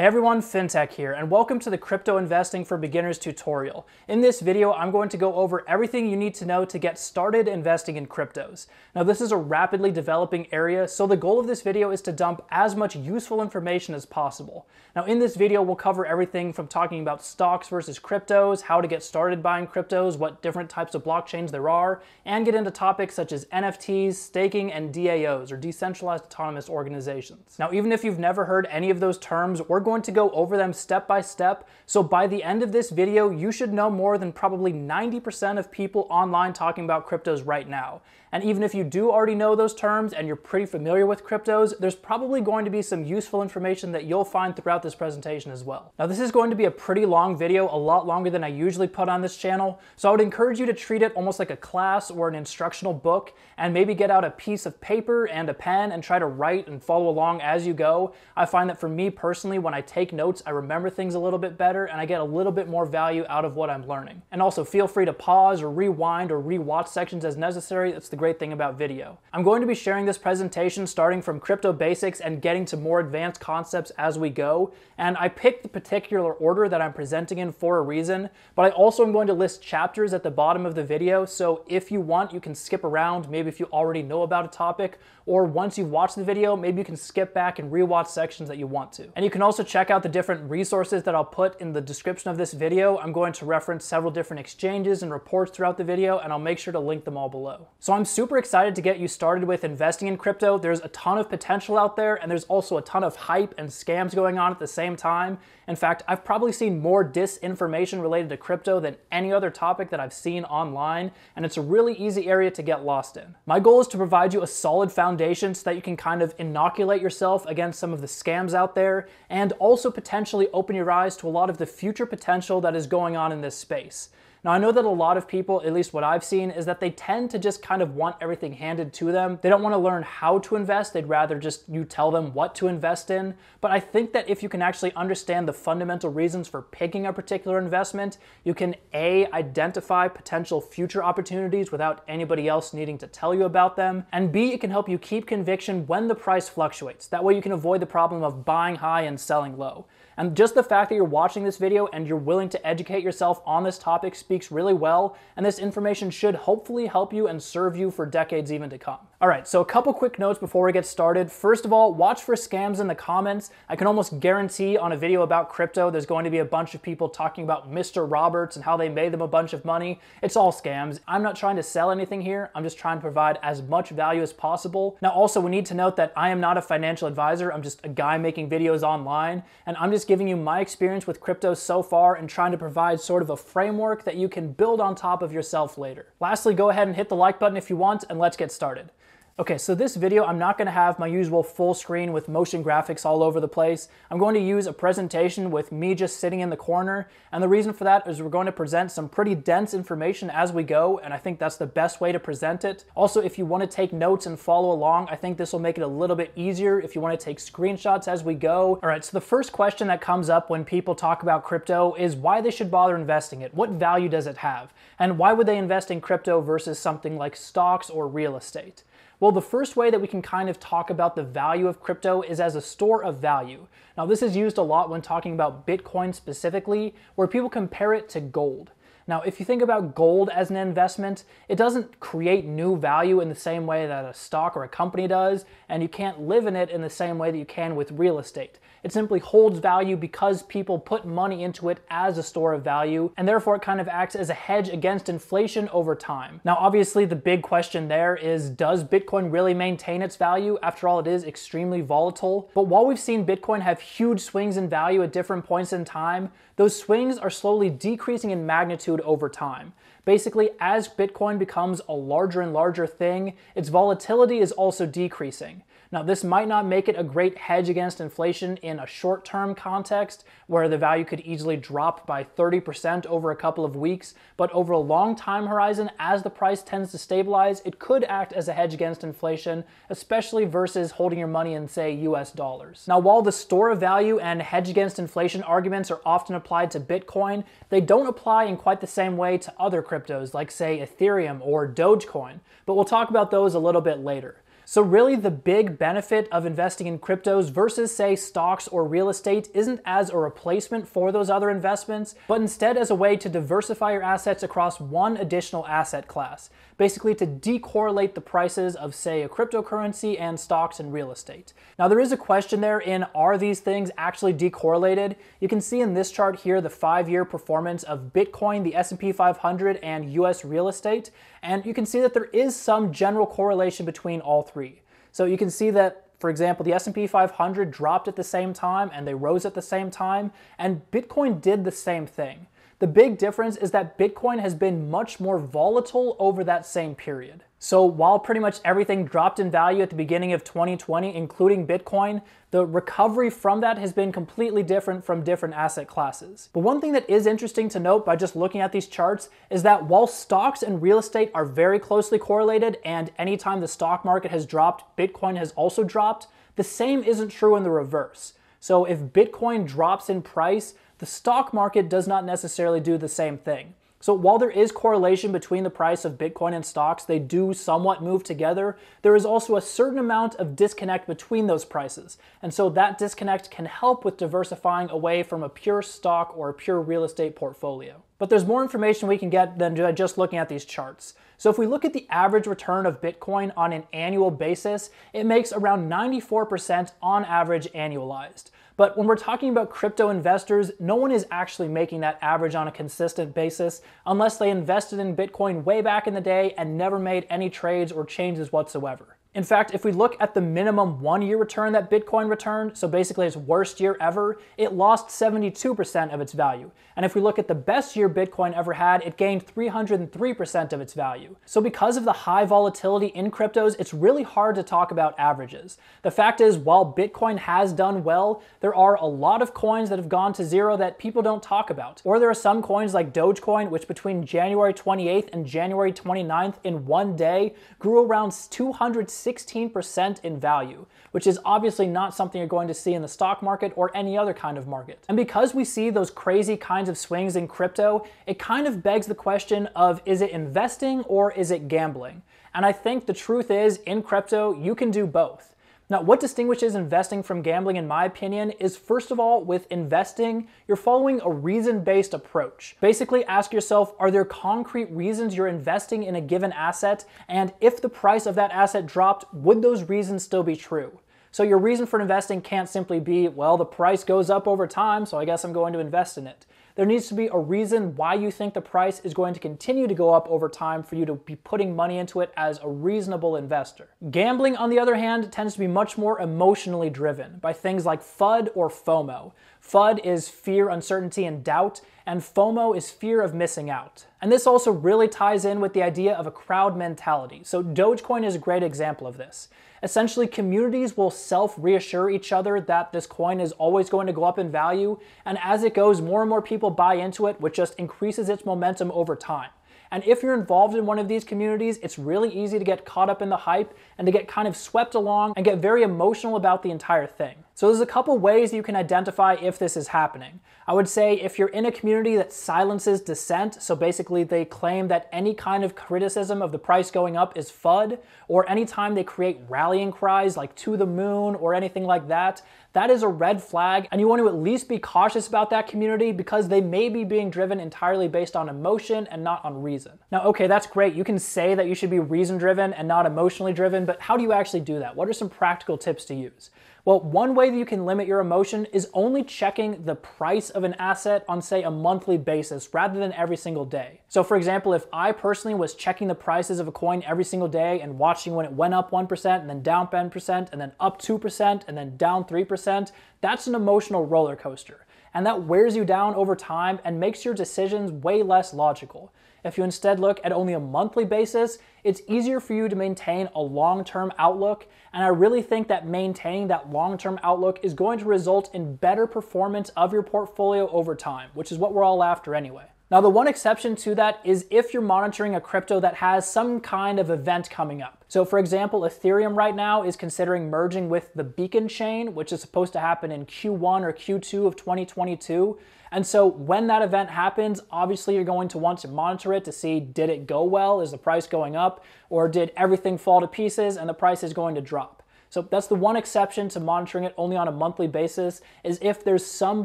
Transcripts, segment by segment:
Hey everyone, Fin Tek here, and welcome to the Crypto Investing for Beginners tutorial. In this video, I'm going to go over everything you need to know to get started investing in cryptos. Now, this is a rapidly developing area, so the goal of this video is to dump as much useful information as possible. Now, in this video, we'll cover everything from talking about stocks versus cryptos, how to get started buying cryptos, what different types of blockchains there are, and get into topics such as NFTs, staking, and DAOs, or Decentralized Autonomous Organizations. Now, even if you've never heard any of those terms, we're going to go over them step by step. So by the end of this video, you should know more than probably 90% of people online talking about cryptos right now. And even if you do already know those terms and you're pretty familiar with cryptos, there's probably going to be some useful information that you'll find throughout this presentation as well. Now, this is going to be a pretty long video, a lot longer than I usually put on this channel. So I would encourage you to treat it almost like a class or an instructional book and maybe get out a piece of paper and a pen and try to write and follow along as you go. I find that for me personally, when I take notes, I remember things a little bit better and I get a little bit more value out of what I'm learning. And also feel free to pause or rewind or rewatch sections as necessary. That's the great thing about video. I'm going to be sharing this presentation starting from crypto basics and getting to more advanced concepts as we go. And I picked the particular order that I'm presenting in for a reason, but I also am going to list chapters at the bottom of the video. So if you want, you can skip around, maybe if you already know about a topic, or once you've watched the video, maybe you can skip back and rewatch sections that you want to. And you can also check out the different resources that I'll put in the description of this video. I'm going to reference several different exchanges and reports throughout the video, and I'll make sure to link them all below. So I'm super excited to get you started with investing in crypto. There's a ton of potential out there, and there's also a ton of hype and scams going on at the same time. In fact, I've probably seen more disinformation related to crypto than any other topic that I've seen online, and it's a really easy area to get lost in. My goal is to provide you a solid foundation so that you can kind of inoculate yourself against some of the scams out there and also potentially open your eyes to a lot of the future potential that is going on in this space. Now, I know that a lot of people, at least what I've seen, is that they tend to just kind of want everything handed to them. They don't want to learn how to invest, they'd rather just you tell them what to invest in. But I think that if you can actually understand the fundamental reasons for picking a particular investment, you can A, identify potential future opportunities without anybody else needing to tell you about them, and B, it can help you keep conviction when the price fluctuates. That way you can avoid the problem of buying high and selling low. And just the fact that you're watching this video and you're willing to educate yourself on this topic speaks really well, and this information should hopefully help you and serve you for decades even to come. All right, so a couple quick notes before we get started. First of all, watch for scams in the comments. I can almost guarantee on a video about crypto, there's going to be a bunch of people talking about Mr. Roberts and how they made them a bunch of money. It's all scams. I'm not trying to sell anything here. I'm just trying to provide as much value as possible. Now, also, we need to note that I am not a financial advisor. I'm just a guy making videos online, and I'm just giving you my experience with crypto so far and trying to provide sort of a framework that you can build on top of yourself later. Lastly, go ahead and hit the like button if you want, and let's get started. Okay, so this video, I'm not gonna have my usual full screen with motion graphics all over the place. I'm going to use a presentation with me just sitting in the corner. And the reason for that is we're going to present some pretty dense information as we go, and I think that's the best way to present it. Also, if you wanna take notes and follow along, I think this will make it a little bit easier if you wanna take screenshots as we go. All right, so the first question that comes up when people talk about crypto is why they should bother investing it. What value does it have? And why would they invest in crypto versus something like stocks or real estate? Well, the first way that we can kind of talk about the value of crypto is as a store of value. Now, this is used a lot when talking about Bitcoin specifically, where people compare it to gold. Now, if you think about gold as an investment, it doesn't create new value in the same way that a stock or a company does, and you can't live in it in the same way that you can with real estate. It simply holds value because people put money into it as a store of value, and therefore it kind of acts as a hedge against inflation over time. Now, obviously, the big question there is does Bitcoin really maintain its value? After all, it is extremely volatile. But while we've seen Bitcoin have huge swings in value at different points in time, those swings are slowly decreasing in magnitude over time. Basically, as Bitcoin becomes a larger and larger thing, its volatility is also decreasing. Now, this might not make it a great hedge against inflation in a short term context where the value could easily drop by 30% over a couple of weeks, but over a long time horizon, as the price tends to stabilize, it could act as a hedge against inflation, especially versus holding your money in, say, US dollars. Now, while the store of value and hedge against inflation arguments are often applied to Bitcoin, they don't apply in quite the same way to other cryptos like, say, Ethereum or Dogecoin, but we'll talk about those a little bit later. So, really, the big benefit of investing in cryptos versus, say, stocks or real estate isn't as a replacement for those other investments, but instead as a way to diversify your assets across one additional asset class, basically to decorrelate the prices of, say, a cryptocurrency and stocks and real estate. Now, there is a question there in are these things actually decorrelated? You can see in this chart here the five-year performance of Bitcoin, the S&P 500, and U.S. real estate, and you can see that there is some general correlation between all three. So you can see that for example, the S&P 500 dropped at the same time and they rose at the same time, and Bitcoin did the same thing. The big difference is that Bitcoin has been much more volatile over that same period. So while pretty much everything dropped in value at the beginning of 2020, including Bitcoin, the recovery from that has been completely different from different asset classes. But one thing that is interesting to note by just looking at these charts is that while stocks and real estate are very closely correlated, and anytime the stock market has dropped, Bitcoin has also dropped, the same isn't true in the reverse. So if Bitcoin drops in price, the stock market does not necessarily do the same thing. So while there is correlation between the price of Bitcoin and stocks, they do somewhat move together, there is also a certain amount of disconnect between those prices. And so that disconnect can help with diversifying away from a pure stock or a pure real estate portfolio. But there's more information we can get than just looking at these charts. So if we look at the average return of Bitcoin on an annual basis, it makes around 94% on average annualized. But when we're talking about crypto investors, no one is actually making that average on a consistent basis unless they invested in Bitcoin way back in the day and never made any trades or changes whatsoever. In fact, if we look at the minimum one year return that Bitcoin returned, so basically its worst year ever, it lost 72% of its value. And if we look at the best year Bitcoin ever had, it gained 303% of its value. So because of the high volatility in cryptos, it's really hard to talk about averages. The fact is, while Bitcoin has done well, there are a lot of coins that have gone to zero that people don't talk about. Or there are some coins like Dogecoin, which between January 28th and January 29th in one day grew around 200 16% in value, which is obviously not something you're going to see in the stock market or any other kind of market. And because we see those crazy kinds of swings in crypto, it kind of begs the question of is it investing or is it gambling? And I think the truth is in crypto, you can do both. Now, what distinguishes investing from gambling, in my opinion, is first of all, with investing, you're following a reason based approach. Basically, ask yourself are there concrete reasons you're investing in a given asset? And if the price of that asset dropped, would those reasons still be true? So, your reason for investing can't simply be, well, the price goes up over time, so I guess I'm going to invest in it there needs to be a reason why you think the price is going to continue to go up over time for you to be putting money into it as a reasonable investor. Gambling, on the other hand, tends to be much more emotionally driven by things like FUD or FOMO. FUD is fear, uncertainty, and doubt, and FOMO is fear of missing out. And this also really ties in with the idea of a crowd mentality. So, Dogecoin is a great example of this. Essentially, communities will self reassure each other that this coin is always going to go up in value, and as it goes, more and more people buy into it, which just increases its momentum over time. And if you're involved in one of these communities, it's really easy to get caught up in the hype and to get kind of swept along and get very emotional about the entire thing. So there's a couple ways you can identify if this is happening. I would say if you're in a community that silences dissent, so basically they claim that any kind of criticism of the price going up is FUD, or anytime they create rallying cries like to the moon or anything like that, that is a red flag, and you want to at least be cautious about that community because they may be being driven entirely based on emotion and not on reason. Now, okay, that's great. You can say that you should be reason driven and not emotionally driven, but how do you actually do that? What are some practical tips to use? Well, one way that you can limit your emotion is only checking the price of an asset on, say, a monthly basis rather than every single day. So, for example, if I personally was checking the prices of a coin every single day and watching when it went up 1% and then down 10% and then up 2% and then down 3%, that's an emotional roller coaster. And that wears you down over time and makes your decisions way less logical. If you instead look at only a monthly basis, it's easier for you to maintain a long term outlook. And I really think that maintaining that long term outlook is going to result in better performance of your portfolio over time, which is what we're all after anyway. Now, the one exception to that is if you're monitoring a crypto that has some kind of event coming up. So, for example, Ethereum right now is considering merging with the Beacon chain, which is supposed to happen in Q1 or Q2 of 2022. And so, when that event happens, obviously you're going to want to monitor it to see did it go well? Is the price going up? Or did everything fall to pieces and the price is going to drop? So that's the one exception to monitoring it only on a monthly basis is if there's some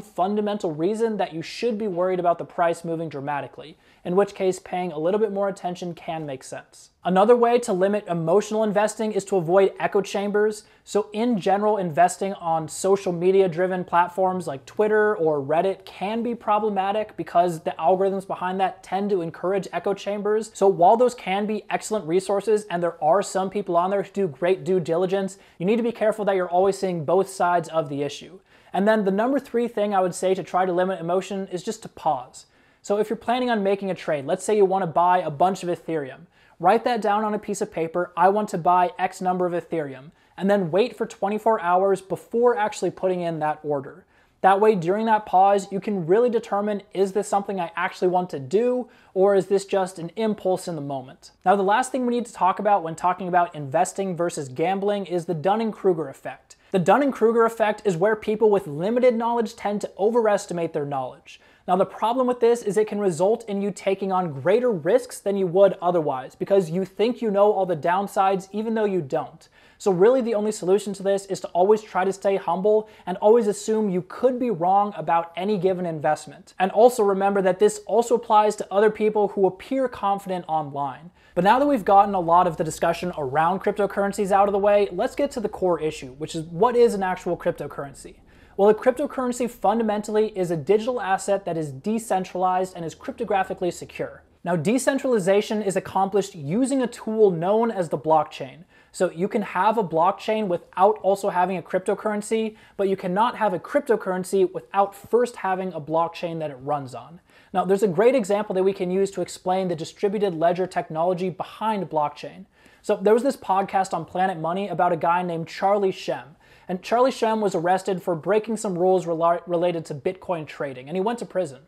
fundamental reason that you should be worried about the price moving dramatically, in which case paying a little bit more attention can make sense. Another way to limit emotional investing is to avoid echo chambers. So, in general, investing on social media driven platforms like Twitter or Reddit can be problematic because the algorithms behind that tend to encourage echo chambers. So, while those can be excellent resources and there are some people on there who do great due diligence, you need to be careful that you're always seeing both sides of the issue. And then the number three thing I would say to try to limit emotion is just to pause. So, if you're planning on making a trade, let's say you want to buy a bunch of Ethereum. Write that down on a piece of paper. I want to buy X number of Ethereum, and then wait for 24 hours before actually putting in that order. That way, during that pause, you can really determine is this something I actually want to do, or is this just an impulse in the moment? Now, the last thing we need to talk about when talking about investing versus gambling is the Dunning Kruger effect. The Dunning Kruger effect is where people with limited knowledge tend to overestimate their knowledge. Now, the problem with this is it can result in you taking on greater risks than you would otherwise because you think you know all the downsides even though you don't. So, really, the only solution to this is to always try to stay humble and always assume you could be wrong about any given investment. And also remember that this also applies to other people who appear confident online. But now that we've gotten a lot of the discussion around cryptocurrencies out of the way, let's get to the core issue, which is what is an actual cryptocurrency? Well, a cryptocurrency fundamentally is a digital asset that is decentralized and is cryptographically secure. Now, decentralization is accomplished using a tool known as the blockchain. So you can have a blockchain without also having a cryptocurrency, but you cannot have a cryptocurrency without first having a blockchain that it runs on. Now, there's a great example that we can use to explain the distributed ledger technology behind blockchain. So there was this podcast on Planet Money about a guy named Charlie Shrem. And Charlie Shrem was arrested for breaking some rules rela- related to Bitcoin trading, and he went to prison.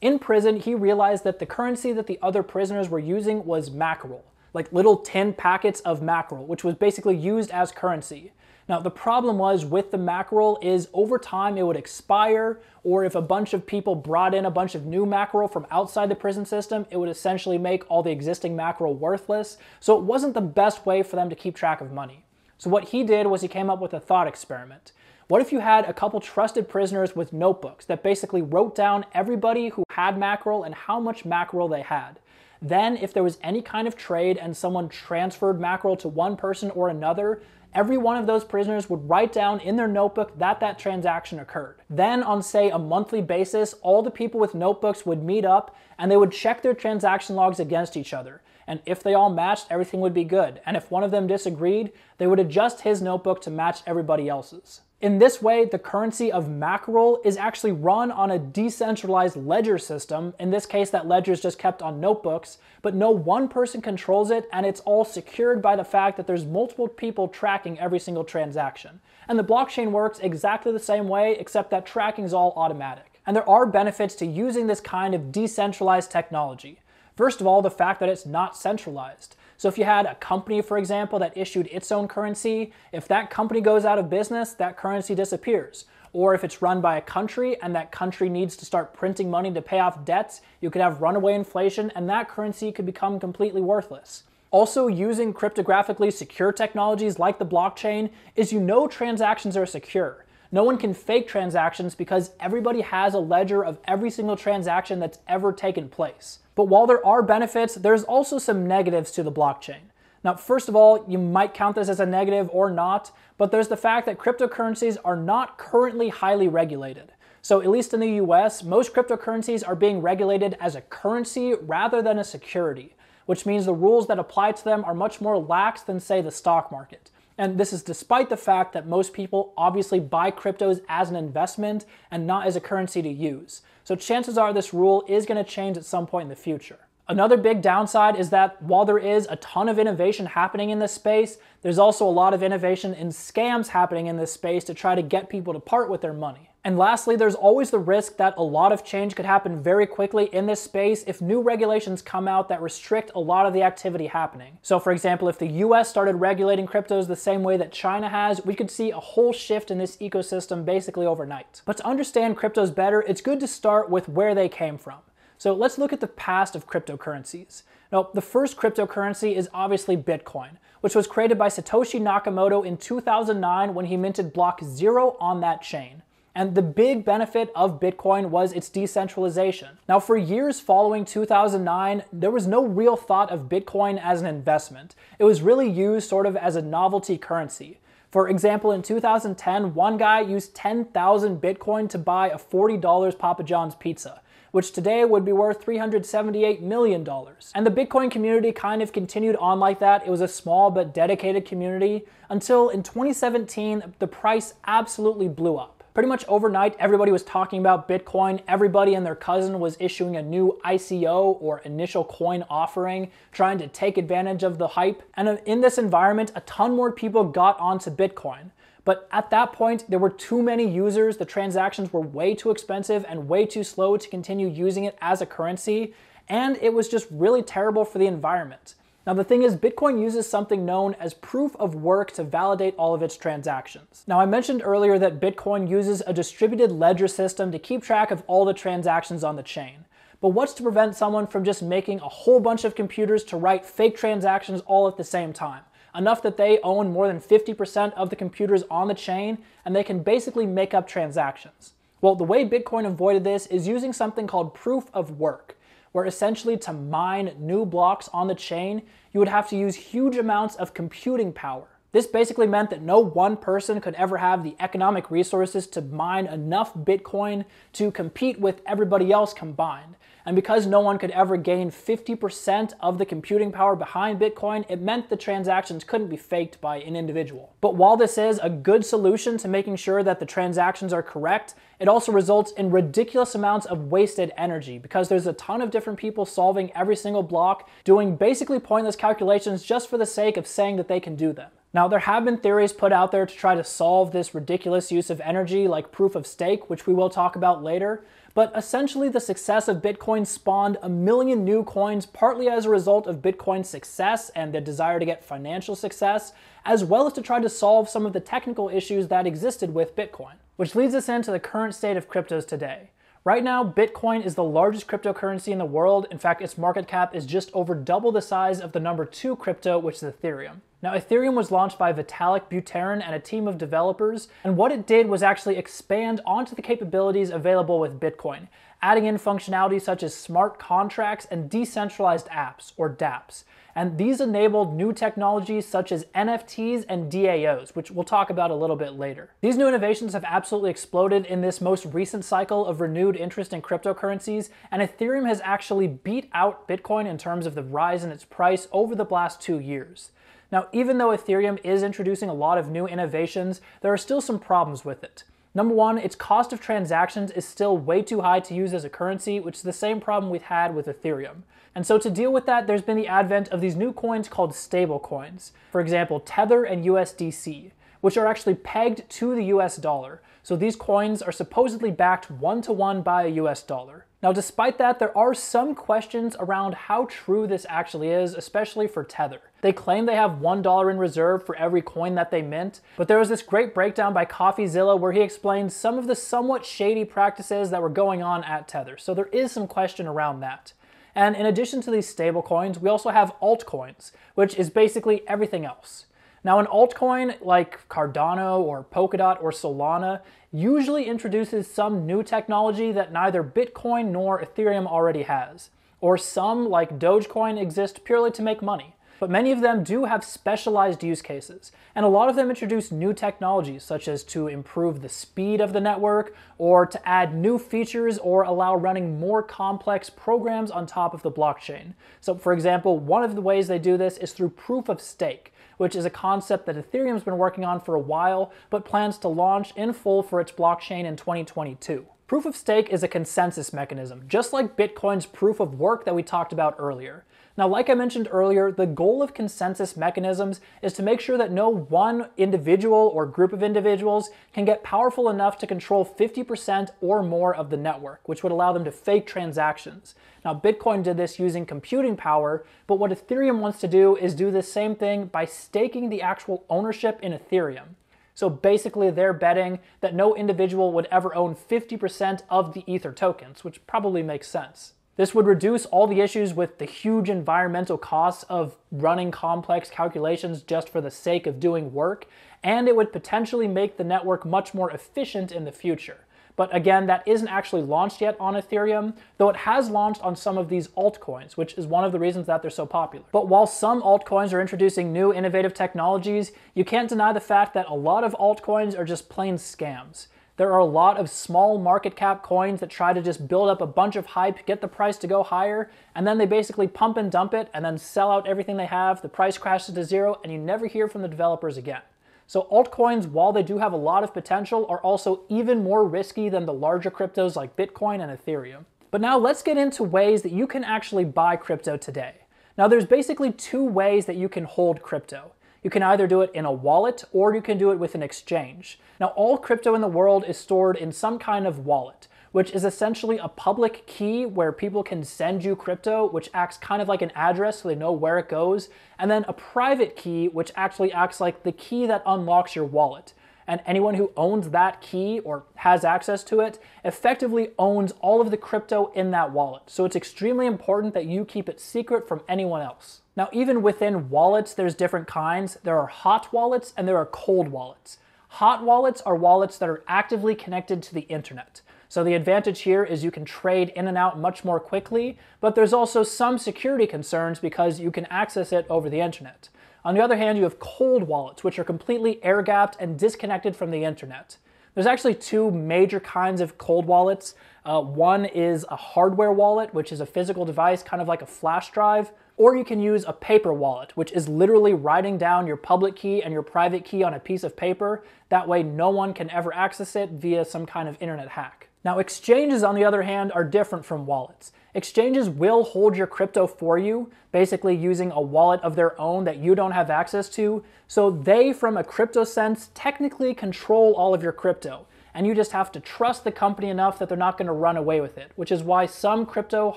In prison, he realized that the currency that the other prisoners were using was mackerel, like little tin packets of mackerel, which was basically used as currency. Now, the problem was with the mackerel is over time it would expire, or if a bunch of people brought in a bunch of new mackerel from outside the prison system, it would essentially make all the existing mackerel worthless. So it wasn't the best way for them to keep track of money. So, what he did was he came up with a thought experiment. What if you had a couple trusted prisoners with notebooks that basically wrote down everybody who had mackerel and how much mackerel they had? Then, if there was any kind of trade and someone transferred mackerel to one person or another, every one of those prisoners would write down in their notebook that that transaction occurred. Then, on say a monthly basis, all the people with notebooks would meet up and they would check their transaction logs against each other and if they all matched, everything would be good. And if one of them disagreed, they would adjust his notebook to match everybody else's. In this way, the currency of Mackerel is actually run on a decentralized ledger system. In this case, that ledger is just kept on notebooks, but no one person controls it, and it's all secured by the fact that there's multiple people tracking every single transaction. And the blockchain works exactly the same way, except that tracking is all automatic. And there are benefits to using this kind of decentralized technology. First of all, the fact that it's not centralized. So if you had a company, for example, that issued its own currency, if that company goes out of business, that currency disappears. Or if it's run by a country and that country needs to start printing money to pay off debts, you could have runaway inflation and that currency could become completely worthless. Also, using cryptographically secure technologies like the blockchain is you know transactions are secure. No one can fake transactions because everybody has a ledger of every single transaction that's ever taken place. But while there are benefits, there's also some negatives to the blockchain. Now, first of all, you might count this as a negative or not, but there's the fact that cryptocurrencies are not currently highly regulated. So, at least in the US, most cryptocurrencies are being regulated as a currency rather than a security, which means the rules that apply to them are much more lax than, say, the stock market. And this is despite the fact that most people obviously buy cryptos as an investment and not as a currency to use. So chances are this rule is going to change at some point in the future. Another big downside is that while there is a ton of innovation happening in this space, there's also a lot of innovation and scams happening in this space to try to get people to part with their money. And lastly, there's always the risk that a lot of change could happen very quickly in this space if new regulations come out that restrict a lot of the activity happening. So, for example, if the US started regulating cryptos the same way that China has, we could see a whole shift in this ecosystem basically overnight. But to understand cryptos better, it's good to start with where they came from. So, let's look at the past of cryptocurrencies. Now, the first cryptocurrency is obviously Bitcoin, which was created by Satoshi Nakamoto in 2009 when he minted block zero on that chain. And the big benefit of Bitcoin was its decentralization. Now, for years following 2009, there was no real thought of Bitcoin as an investment. It was really used sort of as a novelty currency. For example, in 2010, one guy used 10,000 Bitcoin to buy a $40 Papa John's pizza which today would be worth $378 million. And the Bitcoin community kind of continued on like that. It was a small but dedicated community until in 2017, the price absolutely blew up. Pretty much overnight, everybody was talking about Bitcoin. Everybody and their cousin was issuing a new ICO or initial coin offering, trying to take advantage of the hype. And in this environment, a ton more people got onto Bitcoin. But at that point, there were too many users, the transactions were way too expensive and way too slow to continue using it as a currency, and it was just really terrible for the environment. Now, the thing is, Bitcoin uses something known as proof of work to validate all of its transactions. Now, I mentioned earlier that Bitcoin uses a distributed ledger system to keep track of all the transactions on the chain. But what's to prevent someone from just making a whole bunch of computers to write fake transactions all at the same time? enough that they own more than 50% of the computers on the chain and they can basically make up transactions. Well, the way Bitcoin avoided this is using something called proof of work, where essentially to mine new blocks on the chain, you would have to use huge amounts of computing power. This basically meant that no one person could ever have the economic resources to mine enough Bitcoin to compete with everybody else combined. And because no one could ever gain 50% of the computing power behind Bitcoin, it meant the transactions couldn't be faked by an individual. But while this is a good solution to making sure that the transactions are correct, it also results in ridiculous amounts of wasted energy because there's a ton of different people solving every single block, doing basically pointless calculations just for the sake of saying that they can do them. Now, there have been theories put out there to try to solve this ridiculous use of energy, like proof of stake, which we will talk about later, but essentially, the success of Bitcoin spawned a million new coins, partly as a result of Bitcoin's success and the desire to get financial success, as well as to try to solve some of the technical issues that existed with Bitcoin. Which leads us into the current state of cryptos today. Right now, Bitcoin is the largest cryptocurrency in the world. In fact, its market cap is just over double the size of the number two crypto, which is Ethereum. Now, Ethereum was launched by Vitalik Buterin and a team of developers, and what it did was actually expand onto the capabilities available with Bitcoin, adding in functionality such as smart contracts and decentralized apps, or dApps. And these enabled new technologies such as NFTs and DAOs, which we'll talk about a little bit later. These new innovations have absolutely exploded in this most recent cycle of renewed interest in cryptocurrencies, and Ethereum has actually beat out Bitcoin in terms of the rise in its price over the last two years. Now, even though Ethereum is introducing a lot of new innovations, there are still some problems with it. Number one, its cost of transactions is still way too high to use as a currency, which is the same problem we've had with Ethereum. And so to deal with that, there's been the advent of these new coins called stable coins. For example, Tether and USDC, which are actually pegged to the US dollar. So these coins are supposedly backed one to one by a US dollar. Now, despite that, there are some questions around how true this actually is, especially for Tether. They claim they have $1 in reserve for every coin that they mint, but there was this great breakdown by CoffeeZilla where he explained some of the somewhat shady practices that were going on at Tether. So there is some question around that. And in addition to these stablecoins, we also have altcoins, which is basically everything else. Now, an altcoin like Cardano or Polkadot or Solana usually introduces some new technology that neither Bitcoin nor Ethereum already has. Or some, like Dogecoin, exist purely to make money. But many of them do have specialized use cases, and a lot of them introduce new technologies, such as to improve the speed of the network, or to add new features or allow running more complex programs on top of the blockchain. So, for example, one of the ways they do this is through proof of stake which is a concept that Ethereum's been working on for a while, but plans to launch in full for its blockchain in 2022. Proof of stake is a consensus mechanism, just like Bitcoin's proof of work that we talked about earlier. Now, like I mentioned earlier, the goal of consensus mechanisms is to make sure that no one individual or group of individuals can get powerful enough to control 50% or more of the network, which would allow them to fake transactions. Now, Bitcoin did this using computing power, but what Ethereum wants to do is do the same thing by staking the actual ownership in Ethereum. So basically, they're betting that no individual would ever own 50% of the Ether tokens, which probably makes sense. This would reduce all the issues with the huge environmental costs of running complex calculations just for the sake of doing work, and it would potentially make the network much more efficient in the future. But again, that isn't actually launched yet on Ethereum, though it has launched on some of these altcoins, which is one of the reasons that they're so popular. But while some altcoins are introducing new innovative technologies, you can't deny the fact that a lot of altcoins are just plain scams. There are a lot of small market cap coins that try to just build up a bunch of hype, get the price to go higher, and then they basically pump and dump it and then sell out everything they have. The price crashes to zero, and you never hear from the developers again. So, altcoins, while they do have a lot of potential, are also even more risky than the larger cryptos like Bitcoin and Ethereum. But now let's get into ways that you can actually buy crypto today. Now, there's basically two ways that you can hold crypto. You can either do it in a wallet or you can do it with an exchange. Now, all crypto in the world is stored in some kind of wallet, which is essentially a public key where people can send you crypto, which acts kind of like an address so they know where it goes, and then a private key, which actually acts like the key that unlocks your wallet. And anyone who owns that key or has access to it effectively owns all of the crypto in that wallet. So it's extremely important that you keep it secret from anyone else. Now, even within wallets, there's different kinds. There are hot wallets and there are cold wallets. Hot wallets are wallets that are actively connected to the internet. So the advantage here is you can trade in and out much more quickly, but there's also some security concerns because you can access it over the internet. On the other hand, you have cold wallets, which are completely air gapped and disconnected from the internet. There's actually two major kinds of cold wallets. Uh, one is a hardware wallet, which is a physical device, kind of like a flash drive, or you can use a paper wallet, which is literally writing down your public key and your private key on a piece of paper. That way, no one can ever access it via some kind of internet hack. Now, exchanges, on the other hand, are different from wallets. Exchanges will hold your crypto for you, basically using a wallet of their own that you don't have access to. So they, from a crypto sense, technically control all of your crypto. And you just have to trust the company enough that they're not going to run away with it, which is why some crypto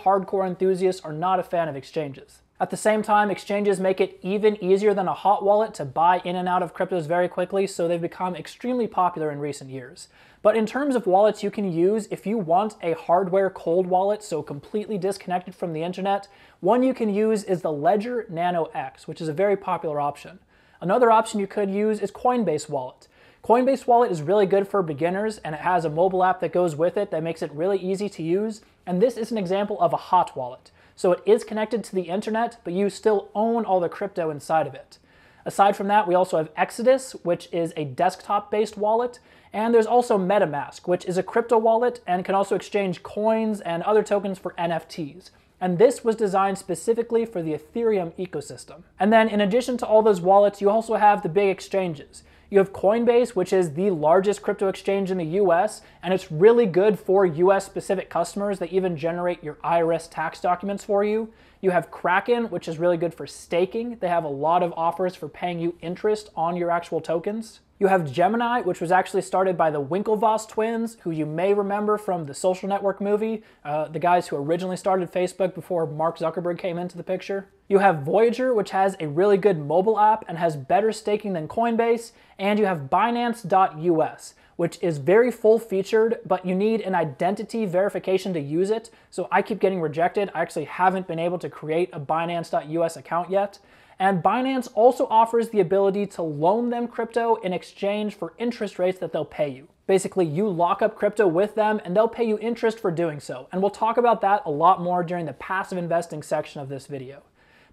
hardcore enthusiasts are not a fan of exchanges. At the same time, exchanges make it even easier than a hot wallet to buy in and out of cryptos very quickly, so they've become extremely popular in recent years. But in terms of wallets you can use, if you want a hardware cold wallet, so completely disconnected from the internet, one you can use is the Ledger Nano X, which is a very popular option. Another option you could use is Coinbase Wallet. Coinbase Wallet is really good for beginners and it has a mobile app that goes with it that makes it really easy to use. And this is an example of a hot wallet. So it is connected to the internet, but you still own all the crypto inside of it. Aside from that, we also have Exodus, which is a desktop based wallet. And there's also MetaMask, which is a crypto wallet and can also exchange coins and other tokens for NFTs. And this was designed specifically for the Ethereum ecosystem. And then, in addition to all those wallets, you also have the big exchanges. You have Coinbase, which is the largest crypto exchange in the US, and it's really good for US specific customers. They even generate your IRS tax documents for you. You have Kraken, which is really good for staking. They have a lot of offers for paying you interest on your actual tokens. You have Gemini, which was actually started by the Winklevoss twins, who you may remember from the Social Network movie, uh, the guys who originally started Facebook before Mark Zuckerberg came into the picture. You have Voyager, which has a really good mobile app and has better staking than Coinbase. And you have Binance.us, which is very full featured, but you need an identity verification to use it. So I keep getting rejected. I actually haven't been able to create a Binance.us account yet. And Binance also offers the ability to loan them crypto in exchange for interest rates that they'll pay you. Basically, you lock up crypto with them and they'll pay you interest for doing so. And we'll talk about that a lot more during the passive investing section of this video.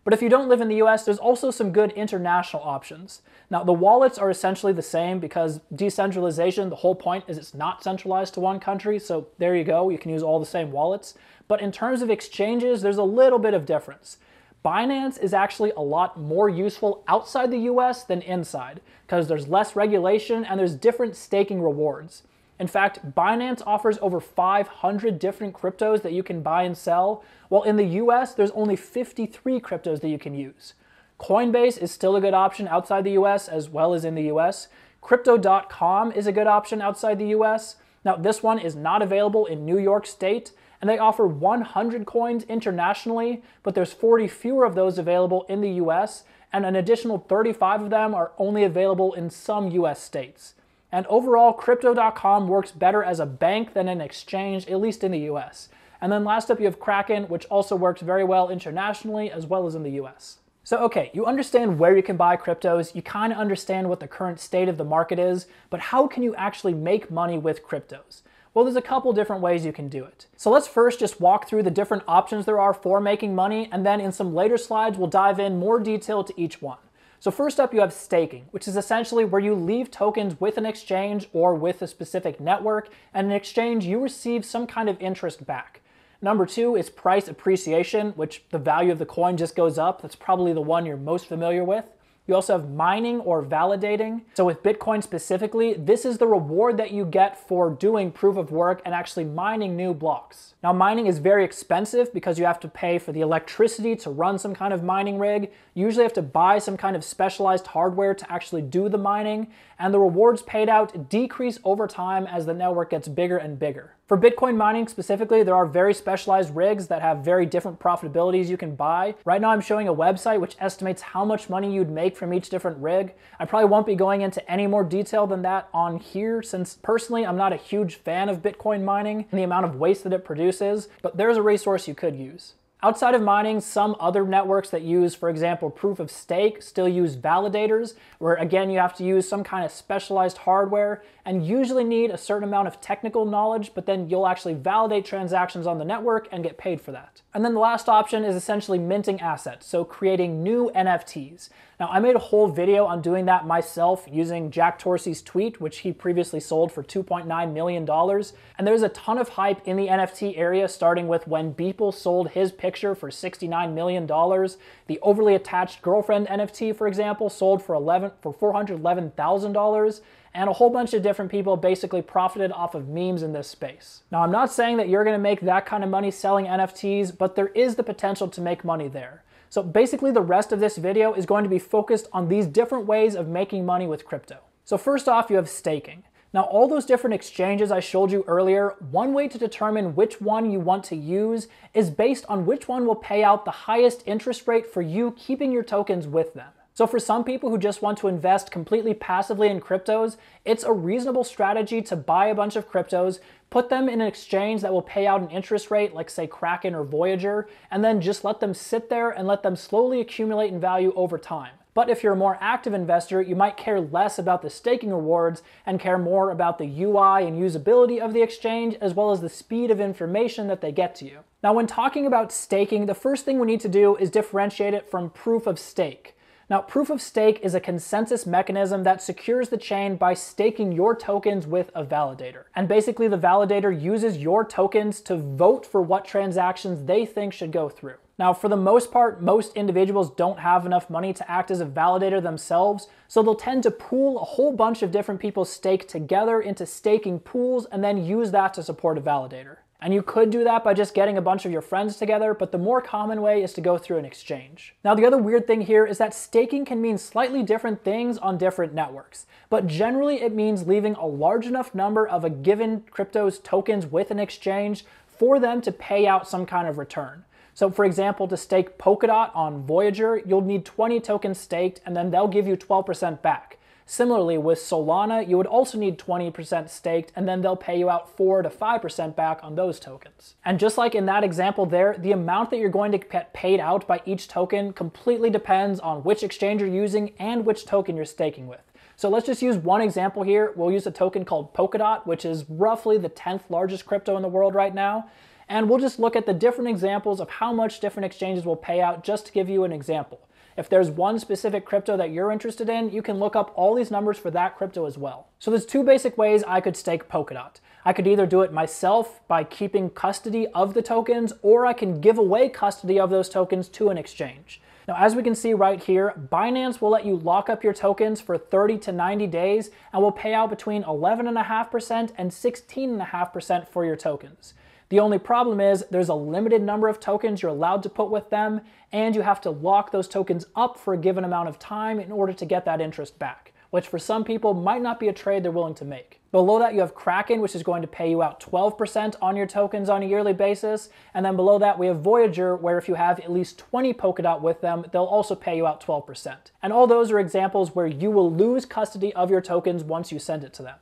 But if you don't live in the US, there's also some good international options. Now, the wallets are essentially the same because decentralization, the whole point is it's not centralized to one country. So there you go, you can use all the same wallets. But in terms of exchanges, there's a little bit of difference. Binance is actually a lot more useful outside the US than inside because there's less regulation and there's different staking rewards. In fact, Binance offers over 500 different cryptos that you can buy and sell, while in the US, there's only 53 cryptos that you can use. Coinbase is still a good option outside the US as well as in the US. Crypto.com is a good option outside the US. Now, this one is not available in New York State, and they offer 100 coins internationally, but there's 40 fewer of those available in the US, and an additional 35 of them are only available in some US states. And overall, Crypto.com works better as a bank than an exchange, at least in the US. And then last up, you have Kraken, which also works very well internationally as well as in the US. So, okay, you understand where you can buy cryptos, you kind of understand what the current state of the market is, but how can you actually make money with cryptos? Well, there's a couple different ways you can do it. So let's first just walk through the different options there are for making money, and then in some later slides, we'll dive in more detail to each one. So first up, you have staking, which is essentially where you leave tokens with an exchange or with a specific network, and in exchange, you receive some kind of interest back. Number two is price appreciation, which the value of the coin just goes up. That's probably the one you're most familiar with. You also have mining or validating. So with Bitcoin specifically, this is the reward that you get for doing proof of work and actually mining new blocks. Now mining is very expensive because you have to pay for the electricity to run some kind of mining rig. You usually have to buy some kind of specialized hardware to actually do the mining, and the rewards paid out decrease over time as the network gets bigger and bigger. For Bitcoin mining specifically, there are very specialized rigs that have very different profitabilities you can buy. Right now, I'm showing a website which estimates how much money you'd make from each different rig. I probably won't be going into any more detail than that on here, since personally, I'm not a huge fan of Bitcoin mining and the amount of waste that it produces, but there's a resource you could use. Outside of mining, some other networks that use, for example, proof of stake still use validators, where again you have to use some kind of specialized hardware and usually need a certain amount of technical knowledge, but then you'll actually validate transactions on the network and get paid for that. And then the last option is essentially minting assets, so creating new NFTs. Now, I made a whole video on doing that myself using Jack Dorsey's tweet, which he previously sold for $2.9 million. And there's a ton of hype in the NFT area, starting with when Beeple sold his picture for $69 million. The overly attached girlfriend NFT, for example, sold for 11 for $411,000 and a whole bunch of different people basically profited off of memes in this space. Now, I'm not saying that you're going to make that kind of money selling NFTs, but there is the potential to make money there. So basically the rest of this video is going to be focused on these different ways of making money with crypto. So first off, you have staking. Now, all those different exchanges I showed you earlier, one way to determine which one you want to use is based on which one will pay out the highest interest rate for you keeping your tokens with them. So for some people who just want to invest completely passively in cryptos, it's a reasonable strategy to buy a bunch of cryptos, put them in an exchange that will pay out an interest rate like say Kraken or Voyager, and then just let them sit there and let them slowly accumulate in value over time. But if you're a more active investor, you might care less about the staking rewards and care more about the UI and usability of the exchange as well as the speed of information that they get to you. Now, when talking about staking, the first thing we need to do is differentiate it from proof of stake. Now, proof of stake is a consensus mechanism that secures the chain by staking your tokens with a validator. And basically, the validator uses your tokens to vote for what transactions they think should go through. Now, for the most part, most individuals don't have enough money to act as a validator themselves, so they'll tend to pool a whole bunch of different people's stake together into staking pools and then use that to support a validator. And you could do that by just getting a bunch of your friends together, but the more common way is to go through an exchange. Now, the other weird thing here is that staking can mean slightly different things on different networks, but generally it means leaving a large enough number of a given crypto's tokens with an exchange for them to pay out some kind of return. So for example, to stake Polkadot on Voyager, you'll need 20 tokens staked and then they'll give you 12% back. Similarly, with Solana, you would also need 20% staked, and then they'll pay you out 4 to 5% back on those tokens. And just like in that example there, the amount that you're going to get paid out by each token completely depends on which exchange you're using and which token you're staking with. So let's just use one example here. We'll use a token called Polkadot, which is roughly the 10th largest crypto in the world right now. And we'll just look at the different examples of how much different exchanges will pay out just to give you an example. If there's one specific crypto that you're interested in, you can look up all these numbers for that crypto as well. So there's two basic ways I could stake Polkadot. I could either do it myself by keeping custody of the tokens, or I can give away custody of those tokens to an exchange. Now, as we can see right here, Binance will let you lock up your tokens for 30 to 90 days and will pay out between 11.5% and 16.5% for your tokens. The only problem is there's a limited number of tokens you're allowed to put with them, and you have to lock those tokens up for a given amount of time in order to get that interest back, which for some people might not be a trade they're willing to make. Below that, you have Kraken, which is going to pay you out 12% on your tokens on a yearly basis. And then below that, we have Voyager, where if you have at least 20 Polkadot with them, they'll also pay you out 12%. And all those are examples where you will lose custody of your tokens once you send it to them.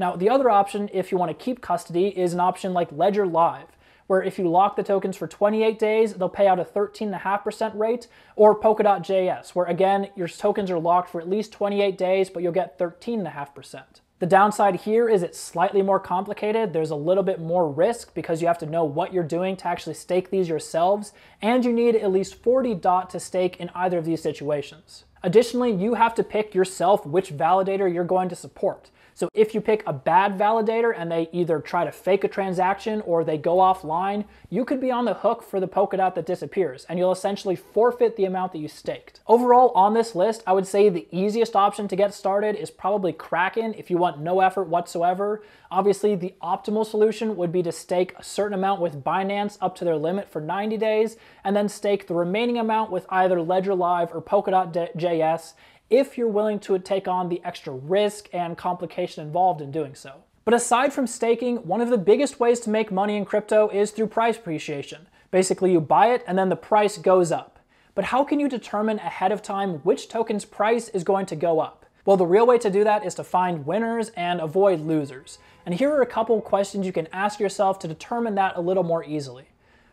Now, the other option, if you want to keep custody, is an option like Ledger Live, where if you lock the tokens for 28 days, they'll pay out a 13.5% rate, or Polkadot JS, where again, your tokens are locked for at least 28 days, but you'll get 13.5%. The downside here is it's slightly more complicated. There's a little bit more risk because you have to know what you're doing to actually stake these yourselves, and you need at least 40 DOT to stake in either of these situations. Additionally, you have to pick yourself which validator you're going to support. So if you pick a bad validator and they either try to fake a transaction or they go offline, you could be on the hook for the Polkadot that disappears and you'll essentially forfeit the amount that you staked. Overall, on this list, I would say the easiest option to get started is probably Kraken if you want no effort whatsoever. Obviously, the optimal solution would be to stake a certain amount with Binance up to their limit for 90 days and then stake the remaining amount with either Ledger Live or Polkadot.js if you're willing to take on the extra risk and complication involved in doing so. But aside from staking, one of the biggest ways to make money in crypto is through price appreciation. Basically, you buy it and then the price goes up. But how can you determine ahead of time which token's price is going to go up? Well, the real way to do that is to find winners and avoid losers. And here are a couple questions you can ask yourself to determine that a little more easily.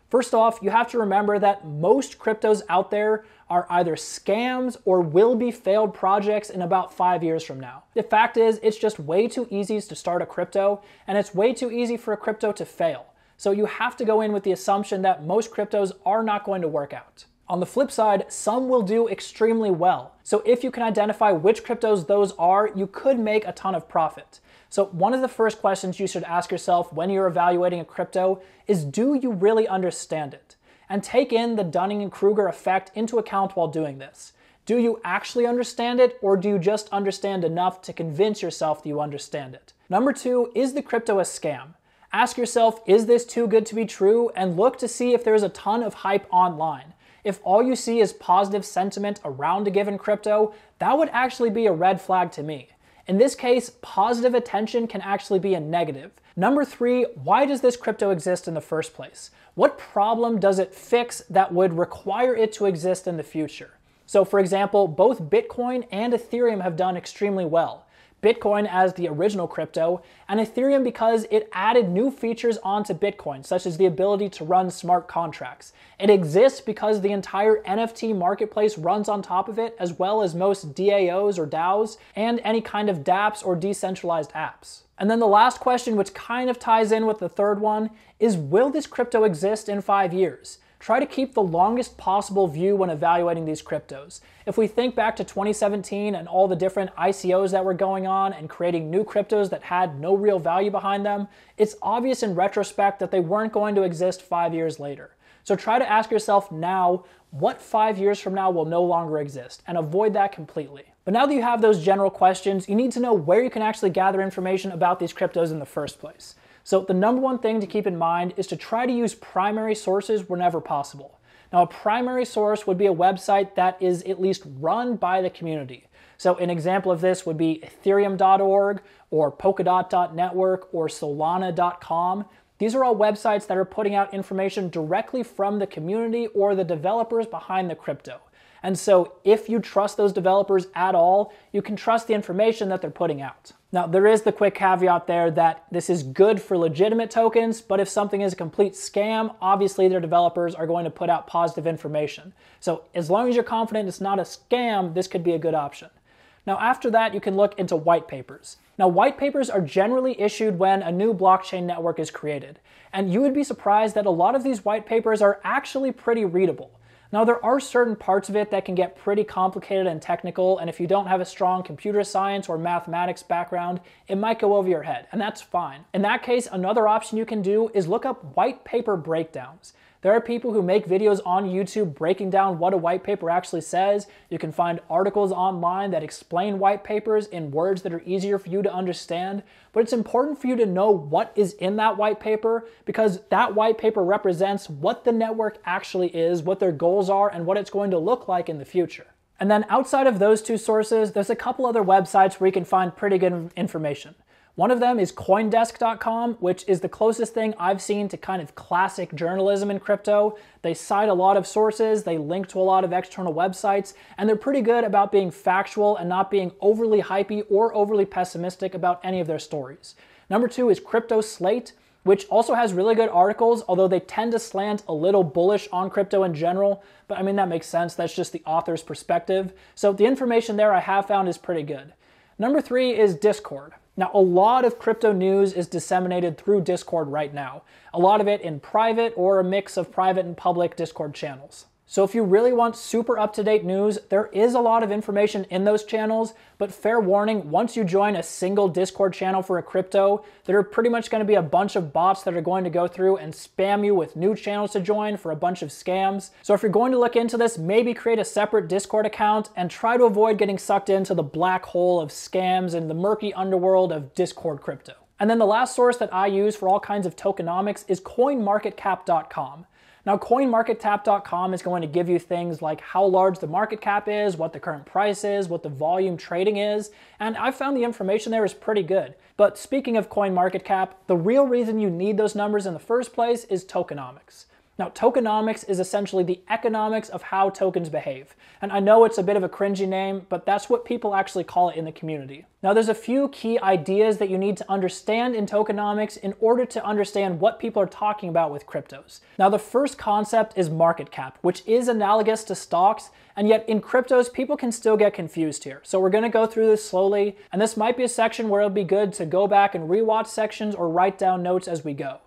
First off, you have to remember that most cryptos out there are either scams or will be failed projects in about five years from now. The fact is, it's just way too easy to start a crypto, and it's way too easy for a crypto to fail. So you have to go in with the assumption that most cryptos are not going to work out. On the flip side, some will do extremely well. So if you can identify which cryptos those are, you could make a ton of profit. So one of the first questions you should ask yourself when you're evaluating a crypto is do you really understand it? And take in the Dunning-Kruger effect into account while doing this. Do you actually understand it or do you just understand enough to convince yourself that you understand it? Number two, is the crypto a scam? Ask yourself, is this too good to be true? And look to see if there's a ton of hype online. If all you see is positive sentiment around a given crypto, that would actually be a red flag to me. In this case, positive attention can actually be a negative. Number three, why does this crypto exist in the first place? What problem does it fix that would require it to exist in the future? So, for example, both Bitcoin and Ethereum have done extremely well. Bitcoin as the original crypto, and Ethereum because it added new features onto Bitcoin, such as the ability to run smart contracts. It exists because the entire NFT marketplace runs on top of it, as well as most DAOs or DAOs, and any kind of dApps or decentralized apps. And then the last question, which kind of ties in with the third one, is will this crypto exist in five years? Try to keep the longest possible view when evaluating these cryptos. If we think back to 2017 and all the different ICOs that were going on and creating new cryptos that had no real value behind them, it's obvious in retrospect that they weren't going to exist five years later. So try to ask yourself now, what five years from now will no longer exist, and avoid that completely. But now that you have those general questions, you need to know where you can actually gather information about these cryptos in the first place. So the number one thing to keep in mind is to try to use primary sources whenever possible. Now, a primary source would be a website that is at least run by the community. So an example of this would be ethereum.org or polkadot.network or solana.com. These are all websites that are putting out information directly from the community or the developers behind the crypto. And so if you trust those developers at all, you can trust the information that they're putting out. Now, there is the quick caveat there that this is good for legitimate tokens, but if something is a complete scam, obviously their developers are going to put out positive information. So as long as you're confident it's not a scam, this could be a good option. Now, after that, you can look into white papers. Now, white papers are generally issued when a new blockchain network is created. And you would be surprised that a lot of these white papers are actually pretty readable. Now, there are certain parts of it that can get pretty complicated and technical, and if you don't have a strong computer science or mathematics background, it might go over your head, and that's fine. In that case, another option you can do is look up white paper breakdowns. There are people who make videos on YouTube breaking down what a white paper actually says. You can find articles online that explain white papers in words that are easier for you to understand. But it's important for you to know what is in that white paper because that white paper represents what the network actually is, what their goals are, and what it's going to look like in the future. And then outside of those two sources, there's a couple other websites where you can find pretty good information. One of them is Coindesk.com, which is the closest thing I've seen to kind of classic journalism in crypto. They cite a lot of sources, they link to a lot of external websites, and they're pretty good about being factual and not being overly hypey or overly pessimistic about any of their stories. Number two is Crypto Slate which also has really good articles, although they tend to slant a little bullish on crypto in general. But I mean, that makes sense. That's just the author's perspective. So the information there I have found is pretty good. Number three is Discord. Now, a lot of crypto news is disseminated through Discord right now, a lot of it in private or a mix of private and public Discord channels. So if you really want super up-to-date news, there is a lot of information in those channels, but fair warning, once you join a single Discord channel for a crypto, there are pretty much going to be a bunch of bots that are going to go through and spam you with new channels to join for a bunch of scams. So if you're going to look into this, maybe create a separate Discord account and try to avoid getting sucked into the black hole of scams and the murky underworld of Discord crypto. And then the last source that I use for all kinds of tokenomics is coinmarketcap.com. Now, CoinMarketCap.com is going to give you things like how large the market cap is, what the current price is, what the volume trading is, and I've found the information there is pretty good. But speaking of CoinMarketCap, the real reason you need those numbers in the first place is tokenomics. Now, tokenomics is essentially the economics of how tokens behave. And I know it's a bit of a cringy name, but that's what people actually call it in the community. Now, there's a few key ideas that you need to understand in tokenomics in order to understand what people are talking about with cryptos. Now, the first concept is market cap, which is analogous to stocks, and yet in cryptos, people can still get confused here. So we're gonna go through this slowly, and this might be a section where it'll be good to go back and rewatch sections or write down notes as we go.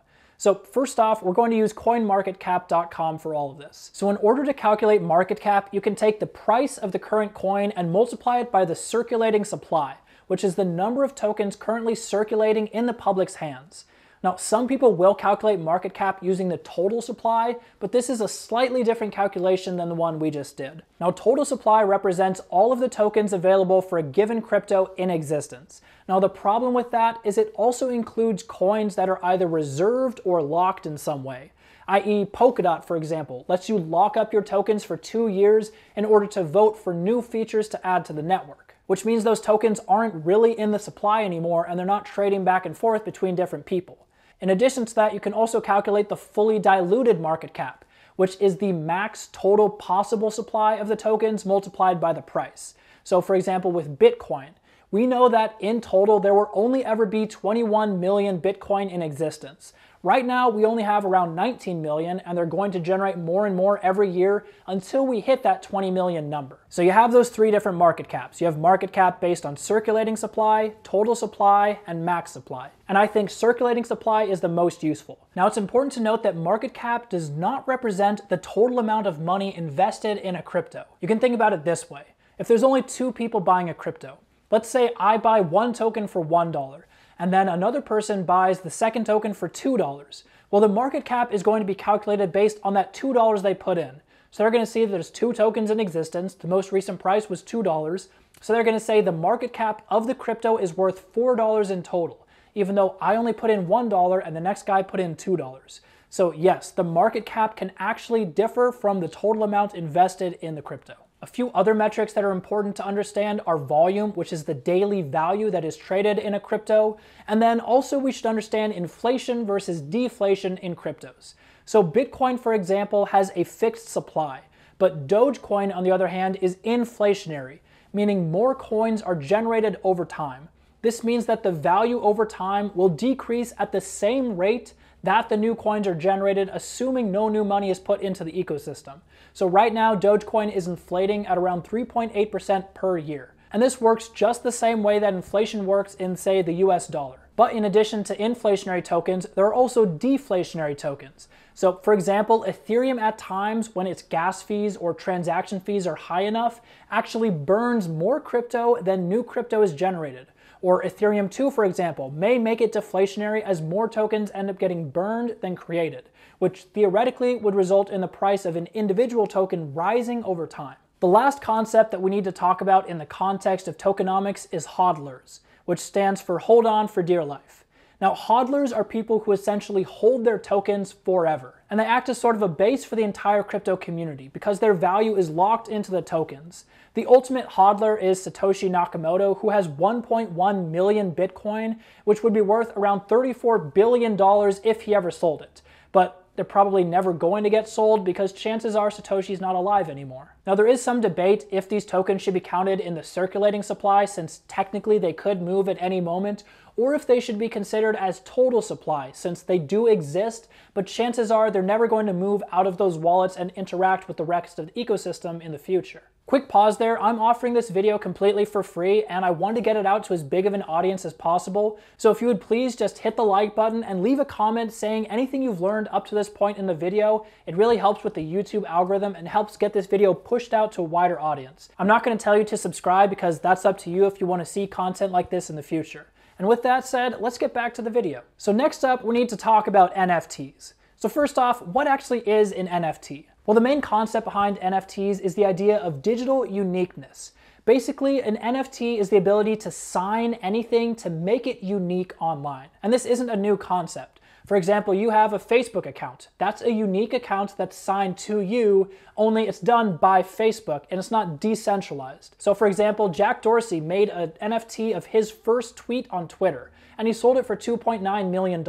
So first off, we're going to use coinmarketcap.com for all of this. So in order to calculate market cap, you can take the price of the current coin and multiply it by the circulating supply, which is the number of tokens currently circulating in the public's hands. Now, some people will calculate market cap using the total supply, but this is a slightly different calculation than the one we just did. Now, total supply represents all of the tokens available for a given crypto in existence. Now, the problem with that is it also includes coins that are either reserved or locked in some way i.e., Polkadot, for example, lets you lock up your tokens for two years in order to vote for new features to add to the network, which means those tokens aren't really in the supply anymore and they're not trading back and forth between different people. In addition to that, you can also calculate the fully diluted market cap, which is the max total possible supply of the tokens multiplied by the price. So for example, with Bitcoin, we know that in total there will only ever be 21 million Bitcoin in existence. Right now, we only have around 19 million, and they're going to generate more and more every year until we hit that 20 million number. So you have those three different market caps. You have market cap based on circulating supply, total supply, and max supply. And I think circulating supply is the most useful. Now, it's important to note that market cap does not represent the total amount of money invested in a crypto. You can think about it this way. If there's only two people buying a crypto, let's say I buy one token for $1 and then another person buys the second token for $2. Well, the market cap is going to be calculated based on that $2 they put in. So they're going to see that there's two tokens in existence. The most recent price was $2. So they're going to say the market cap of the crypto is worth $4 in total, even though I only put in $1 and the next guy put in $2. So yes, the market cap can actually differ from the total amount invested in the crypto. A few other metrics that are important to understand are volume, which is the daily value that is traded in a crypto, and then also we should understand inflation versus deflation in cryptos. So Bitcoin, for example, has a fixed supply, but Dogecoin, on the other hand, is inflationary, meaning more coins are generated over time. This means that the value over time will decrease at the same rate that the new coins are generated, assuming no new money is put into the ecosystem. So right now, Dogecoin is inflating at around 3.8% per year. And this works just the same way that inflation works in, say, the US dollar. But in addition to inflationary tokens, there are also deflationary tokens. So, for example, Ethereum at times, when its gas fees or transaction fees are high enough, actually burns more crypto than new crypto is generated. Or Ethereum 2, for example, may make it deflationary as more tokens end up getting burned than created, which theoretically would result in the price of an individual token rising over time. The last concept that we need to talk about in the context of tokenomics is hodlers, which stands for hold on for dear life. Now, hodlers are people who essentially hold their tokens forever, and they act as sort of a base for the entire crypto community because their value is locked into the tokens. The ultimate hodler is Satoshi Nakamoto, who has 1.1 million Bitcoin, which would be worth around $34 billion if he ever sold it. But they're probably never going to get sold because chances are Satoshi's not alive anymore. Now, there is some debate if these tokens should be counted in the circulating supply since technically they could move at any moment, or if they should be considered as total supply since they do exist, but chances are they're never going to move out of those wallets and interact with the rest of the ecosystem in the future. Quick pause there, I'm offering this video completely for free and I want to get it out to as big of an audience as possible. So if you would please just hit the like button and leave a comment saying anything you've learned up to this point in the video. It really helps with the YouTube algorithm and helps get this video pushed out to a wider audience. I'm not going to tell you to subscribe because that's up to you if you want to see content like this in the future. And with that said, let's get back to the video. So next up, we need to talk about NFTs. So first off, what actually is an NFT? Well, the main concept behind NFTs is the idea of digital uniqueness. Basically, an NFT is the ability to sign anything to make it unique online. And this isn't a new concept. For example, you have a Facebook account. That's a unique account that's signed to you, only it's done by Facebook and it's not decentralized. So, for example, Jack Dorsey made an NFT of his first tweet on Twitter and he sold it for $2.9 million.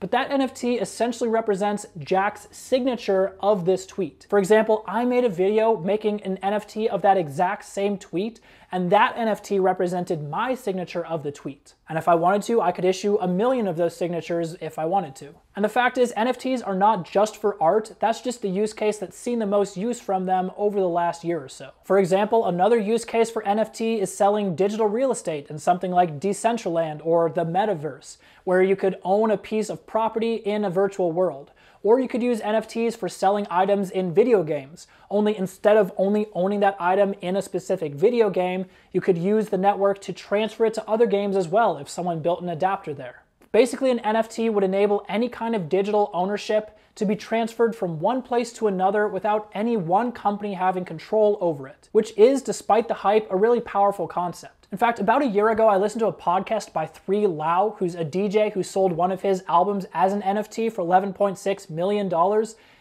But that NFT essentially represents Jack's signature of this tweet. For example, I made a video making an NFT of that exact same tweet, and that NFT represented my signature of the tweet. And if I wanted to, I could issue a million of those signatures if I wanted to. And the fact is, NFTs are not just for art, that's just the use case that's seen the most use from them over the last year or so. For example, another use case for NFT is selling digital real estate in something like Decentraland or the metaverse, where you could own a piece of property in a virtual world. Or you could use NFTs for selling items in video games. Only instead of only owning that item in a specific video game, you could use the network to transfer it to other games as well if someone built an adapter there. Basically, an NFT would enable any kind of digital ownership to be transferred from one place to another without any one company having control over it, which is, despite the hype, a really powerful concept. In fact, about a year ago, I listened to a podcast by 3Lau, who's a DJ who sold one of his albums as an NFT for $11.6 million.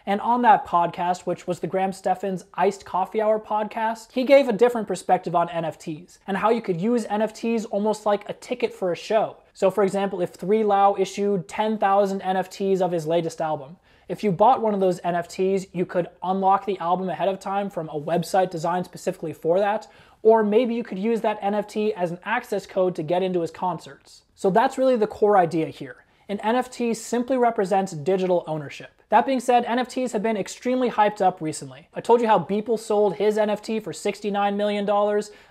And on that podcast, which was the Graham Stephan's Iced Coffee Hour podcast, he gave a different perspective on NFTs and how you could use NFTs almost like a ticket for a show. So, for example, if 3Lau issued 10,000 NFTs of his latest album, if you bought one of those NFTs, you could unlock the album ahead of time from a website designed specifically for that, or maybe you could use that NFT as an access code to get into his concerts. So that's really the core idea here. An NFT simply represents digital ownership. That being said, NFTs have been extremely hyped up recently. I told you how Beeple sold his NFT for $69 million,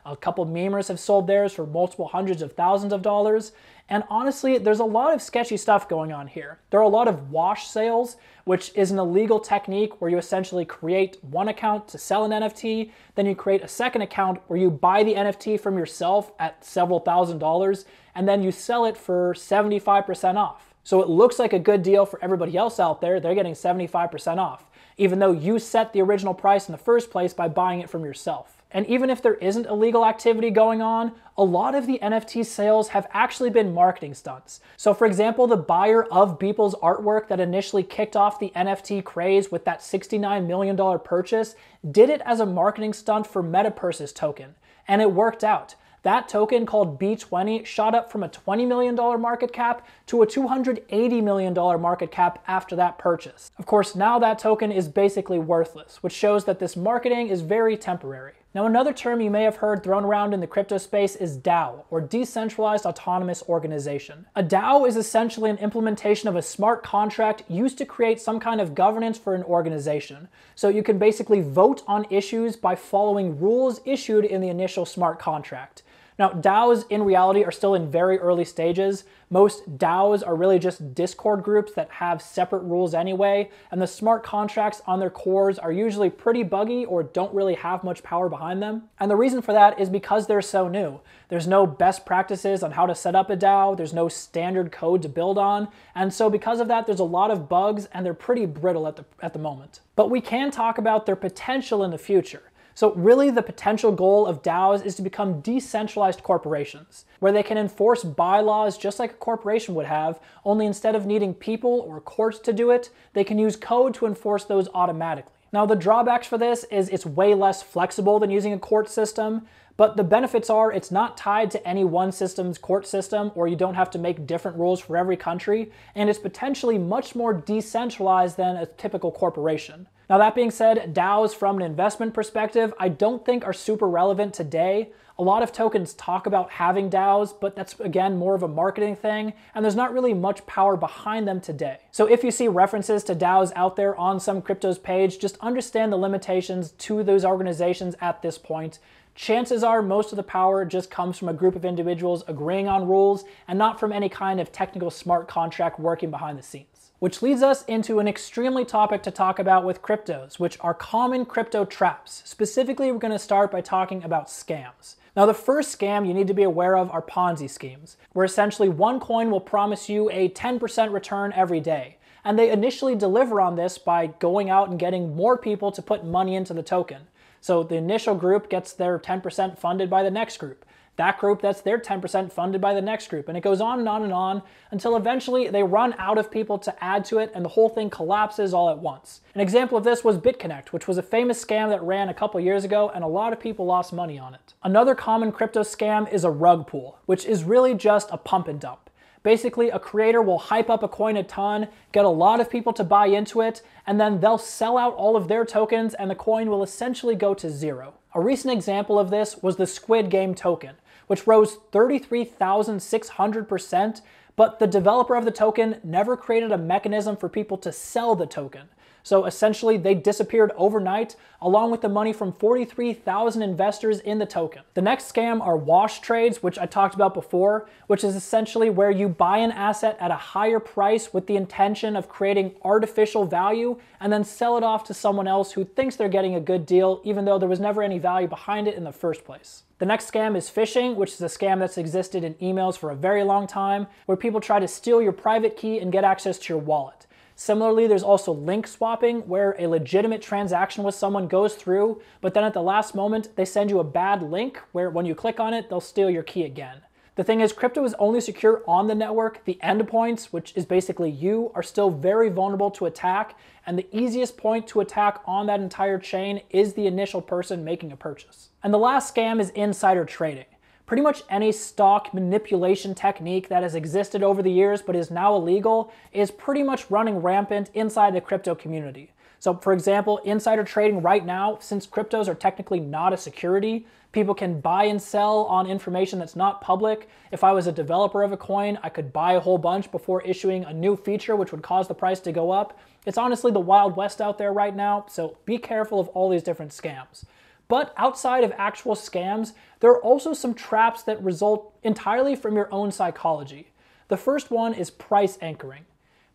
a couple memers have sold theirs for multiple hundreds of thousands of dollars, and honestly, there's a lot of sketchy stuff going on here. There are a lot of wash sales, which is an illegal technique where you essentially create one account to sell an NFT, then you create a second account where you buy the NFT from yourself at several thousand dollars, and then you sell it for 75% off. So it looks like a good deal for everybody else out there. They're getting 75% off, even though you set the original price in the first place by buying it from yourself. And even if there isn't illegal activity going on, a lot of the NFT sales have actually been marketing stunts. So, for example, the buyer of Beeple's artwork that initially kicked off the NFT craze with that $69 million purchase did it as a marketing stunt for MetaPurse's token. And it worked out. That token called B20 shot up from a $20 million market cap to a $280 million market cap after that purchase. Of course, now that token is basically worthless, which shows that this marketing is very temporary. Now, another term you may have heard thrown around in the crypto space is DAO, or Decentralized Autonomous Organization. A DAO is essentially an implementation of a smart contract used to create some kind of governance for an organization. So you can basically vote on issues by following rules issued in the initial smart contract. Now, DAOs in reality are still in very early stages. Most DAOs are really just Discord groups that have separate rules anyway, and the smart contracts on their cores are usually pretty buggy or don't really have much power behind them. And the reason for that is because they're so new. There's no best practices on how to set up a DAO, there's no standard code to build on, and so because of that, there's a lot of bugs and they're pretty brittle at the, at the moment. But we can talk about their potential in the future. So, really, the potential goal of DAOs is to become decentralized corporations, where they can enforce bylaws just like a corporation would have, only instead of needing people or courts to do it, they can use code to enforce those automatically. Now, the drawbacks for this is it's way less flexible than using a court system, but the benefits are it's not tied to any one system's court system, or you don't have to make different rules for every country, and it's potentially much more decentralized than a typical corporation. Now, that being said, DAOs from an investment perspective, I don't think are super relevant today. A lot of tokens talk about having DAOs, but that's again more of a marketing thing, and there's not really much power behind them today. So if you see references to DAOs out there on some cryptos page, just understand the limitations to those organizations at this point. Chances are most of the power just comes from a group of individuals agreeing on rules and not from any kind of technical smart contract working behind the scenes. Which leads us into an extremely topic to talk about with cryptos, which are common crypto traps. Specifically, we're going to start by talking about scams. Now, the first scam you need to be aware of are Ponzi schemes, where essentially one coin will promise you a 10% return every day. And they initially deliver on this by going out and getting more people to put money into the token. So the initial group gets their 10% funded by the next group that group that's their 10% funded by the next group. And it goes on and on and on until eventually they run out of people to add to it and the whole thing collapses all at once. An example of this was BitConnect, which was a famous scam that ran a couple years ago and a lot of people lost money on it. Another common crypto scam is a rug pull, which is really just a pump and dump. Basically, a creator will hype up a coin a ton, get a lot of people to buy into it, and then they'll sell out all of their tokens and the coin will essentially go to zero. A recent example of this was the Squid Game token which rose 33,600%, but the developer of the token never created a mechanism for people to sell the token. So essentially, they disappeared overnight, along with the money from 43,000 investors in the token. The next scam are wash trades, which I talked about before, which is essentially where you buy an asset at a higher price with the intention of creating artificial value and then sell it off to someone else who thinks they're getting a good deal, even though there was never any value behind it in the first place. The next scam is phishing, which is a scam that's existed in emails for a very long time, where people try to steal your private key and get access to your wallet. Similarly, there's also link swapping, where a legitimate transaction with someone goes through, but then at the last moment, they send you a bad link where when you click on it, they'll steal your key again. The thing is, crypto is only secure on the network. The endpoints, which is basically you, are still very vulnerable to attack, and the easiest point to attack on that entire chain is the initial person making a purchase. And the last scam is insider trading pretty much any stock manipulation technique that has existed over the years but is now illegal is pretty much running rampant inside the crypto community. So, for example, insider trading right now, since cryptos are technically not a security, people can buy and sell on information that's not public. If I was a developer of a coin, I could buy a whole bunch before issuing a new feature which would cause the price to go up. It's honestly the Wild West out there right now, so be careful of all these different scams. But outside of actual scams, there are also some traps that result entirely from your own psychology. The first one is price anchoring.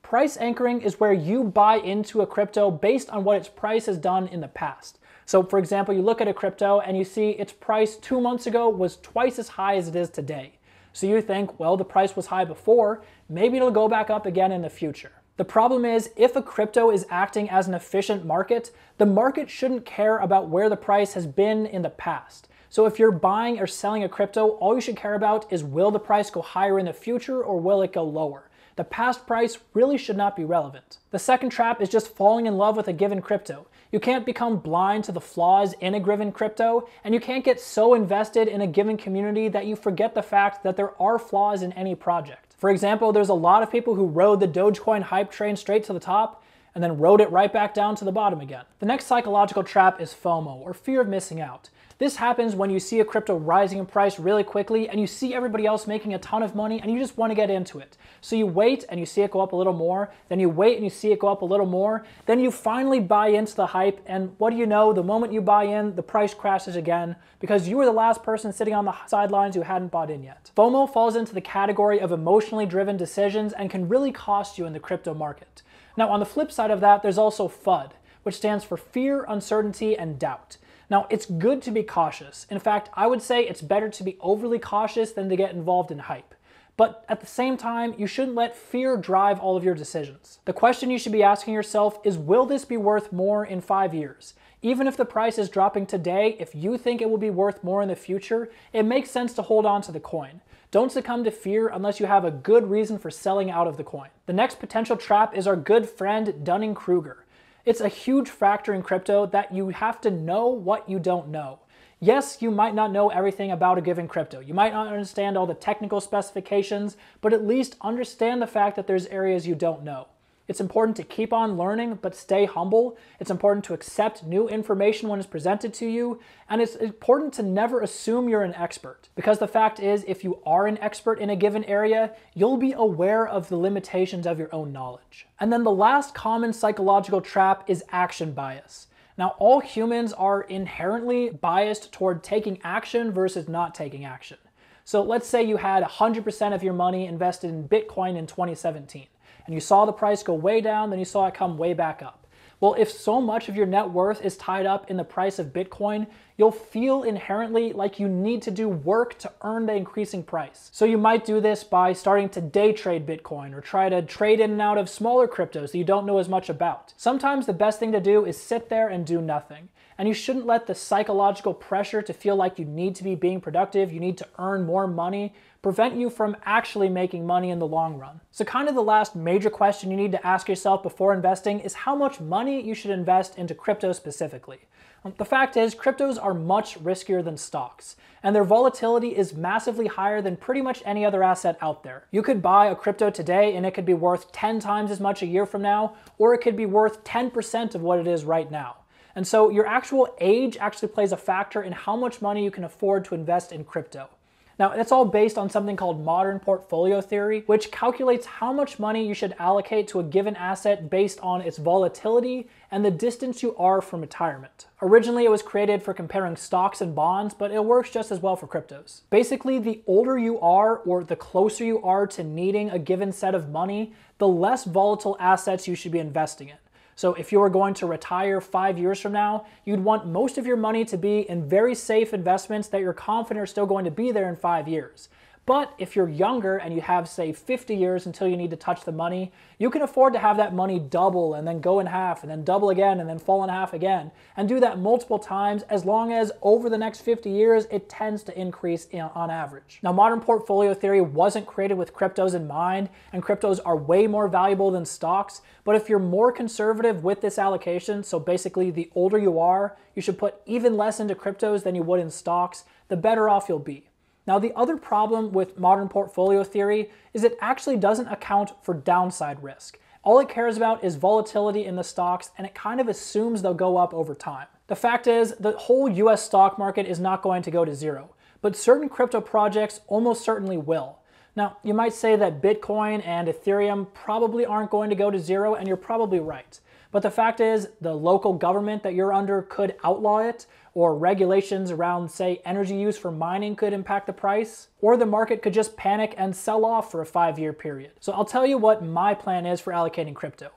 Price anchoring is where you buy into a crypto based on what its price has done in the past. So, for example, you look at a crypto and you see its price two months ago was twice as high as it is today. So you think, well, the price was high before, maybe it'll go back up again in the future. The problem is, if a crypto is acting as an efficient market, the market shouldn't care about where the price has been in the past. So if you're buying or selling a crypto, all you should care about is will the price go higher in the future or will it go lower? The past price really should not be relevant. The second trap is just falling in love with a given crypto. You can't become blind to the flaws in a given crypto, and you can't get so invested in a given community that you forget the fact that there are flaws in any project. For example, there's a lot of people who rode the Dogecoin hype train straight to the top and then rode it right back down to the bottom again. The next psychological trap is FOMO, or fear of missing out. This happens when you see a crypto rising in price really quickly and you see everybody else making a ton of money and you just want to get into it. So you wait and you see it go up a little more, then you wait and you see it go up a little more, then you finally buy into the hype and what do you know, the moment you buy in, the price crashes again because you were the last person sitting on the sidelines who hadn't bought in yet. FOMO falls into the category of emotionally driven decisions and can really cost you in the crypto market. Now on the flip side of that, there's also FUD, which stands for fear, uncertainty, and doubt. Now, it's good to be cautious. In fact, I would say it's better to be overly cautious than to get involved in hype. But at the same time, you shouldn't let fear drive all of your decisions. The question you should be asking yourself is Will this be worth more in five years? Even if the price is dropping today, if you think it will be worth more in the future, it makes sense to hold on to the coin. Don't succumb to fear unless you have a good reason for selling out of the coin. The next potential trap is our good friend Dunning Kruger. It's a huge factor in crypto that you have to know what you don't know. Yes, you might not know everything about a given crypto. You might not understand all the technical specifications, but at least understand the fact that there's areas you don't know. It's important to keep on learning, but stay humble. It's important to accept new information when it's presented to you. And it's important to never assume you're an expert. Because the fact is, if you are an expert in a given area, you'll be aware of the limitations of your own knowledge. And then the last common psychological trap is action bias. Now, all humans are inherently biased toward taking action versus not taking action. So let's say you had 100% of your money invested in Bitcoin in 2017 and you saw the price go way down, then you saw it come way back up. Well, if so much of your net worth is tied up in the price of Bitcoin, you'll feel inherently like you need to do work to earn the increasing price. So you might do this by starting to day trade Bitcoin or try to trade in and out of smaller cryptos that you don't know as much about. Sometimes the best thing to do is sit there and do nothing. And you shouldn't let the psychological pressure to feel like you need to be being productive, you need to earn more money, prevent you from actually making money in the long run. So, kind of the last major question you need to ask yourself before investing is how much money you should invest into crypto specifically. Um, the fact is, cryptos are much riskier than stocks, and their volatility is massively higher than pretty much any other asset out there. You could buy a crypto today and it could be worth 10 times as much a year from now, or it could be worth 10% of what it is right now. And so your actual age actually plays a factor in how much money you can afford to invest in crypto. Now, it's all based on something called modern portfolio theory, which calculates how much money you should allocate to a given asset based on its volatility and the distance you are from retirement. Originally, it was created for comparing stocks and bonds, but it works just as well for cryptos. Basically, the older you are or the closer you are to needing a given set of money, the less volatile assets you should be investing in. So if you were going to retire five years from now, you'd want most of your money to be in very safe investments that you're confident are still going to be there in five years. But if you're younger and you have, say, 50 years until you need to touch the money, you can afford to have that money double and then go in half and then double again and then fall in half again and do that multiple times as long as over the next 50 years it tends to increase on average. Now, modern portfolio theory wasn't created with cryptos in mind, and cryptos are way more valuable than stocks. But if you're more conservative with this allocation, so basically the older you are, you should put even less into cryptos than you would in stocks, the better off you'll be. Now, the other problem with modern portfolio theory is it actually doesn't account for downside risk. All it cares about is volatility in the stocks, and it kind of assumes they'll go up over time. The fact is, the whole US stock market is not going to go to zero, but certain crypto projects almost certainly will. Now, you might say that Bitcoin and Ethereum probably aren't going to go to zero, and you're probably right. But the fact is, the local government that you're under could outlaw it, or regulations around, say, energy use for mining could impact the price, or the market could just panic and sell off for a five year period. So I'll tell you what my plan is for allocating crypto.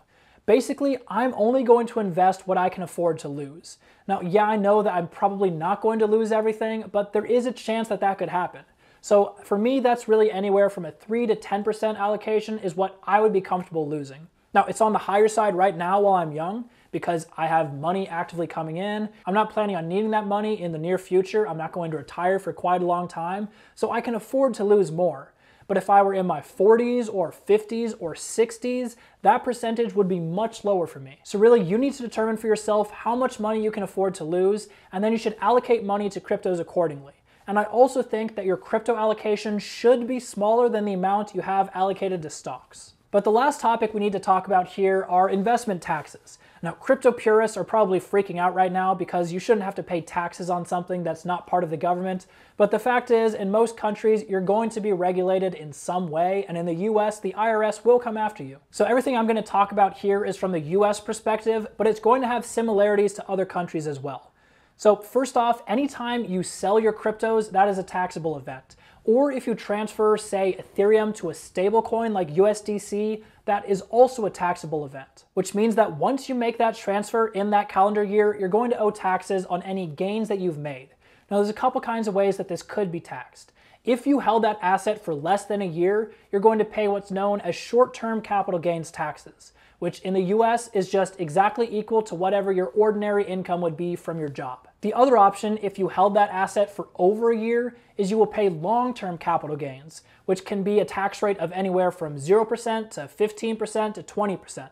Basically, I'm only going to invest what I can afford to lose. Now, yeah, I know that I'm probably not going to lose everything, but there is a chance that that could happen. So for me, that's really anywhere from a 3 to 10% allocation is what I would be comfortable losing. Now, it's on the higher side right now while I'm young because I have money actively coming in. I'm not planning on needing that money in the near future. I'm not going to retire for quite a long time, so I can afford to lose more. But if I were in my 40s or 50s or 60s, that percentage would be much lower for me. So, really, you need to determine for yourself how much money you can afford to lose, and then you should allocate money to cryptos accordingly. And I also think that your crypto allocation should be smaller than the amount you have allocated to stocks. But the last topic we need to talk about here are investment taxes. Now, crypto purists are probably freaking out right now because you shouldn't have to pay taxes on something that's not part of the government. But the fact is, in most countries, you're going to be regulated in some way, and in the US, the IRS will come after you. So, everything I'm going to talk about here is from the US perspective, but it's going to have similarities to other countries as well. So, first off, anytime you sell your cryptos, that is a taxable event. Or if you transfer, say, Ethereum to a stablecoin like USDC, that is also a taxable event, which means that once you make that transfer in that calendar year, you're going to owe taxes on any gains that you've made. Now, there's a couple kinds of ways that this could be taxed. If you held that asset for less than a year, you're going to pay what's known as short term capital gains taxes, which in the US is just exactly equal to whatever your ordinary income would be from your job. The other option, if you held that asset for over a year, is you will pay long term capital gains, which can be a tax rate of anywhere from 0% to 15% to 20%.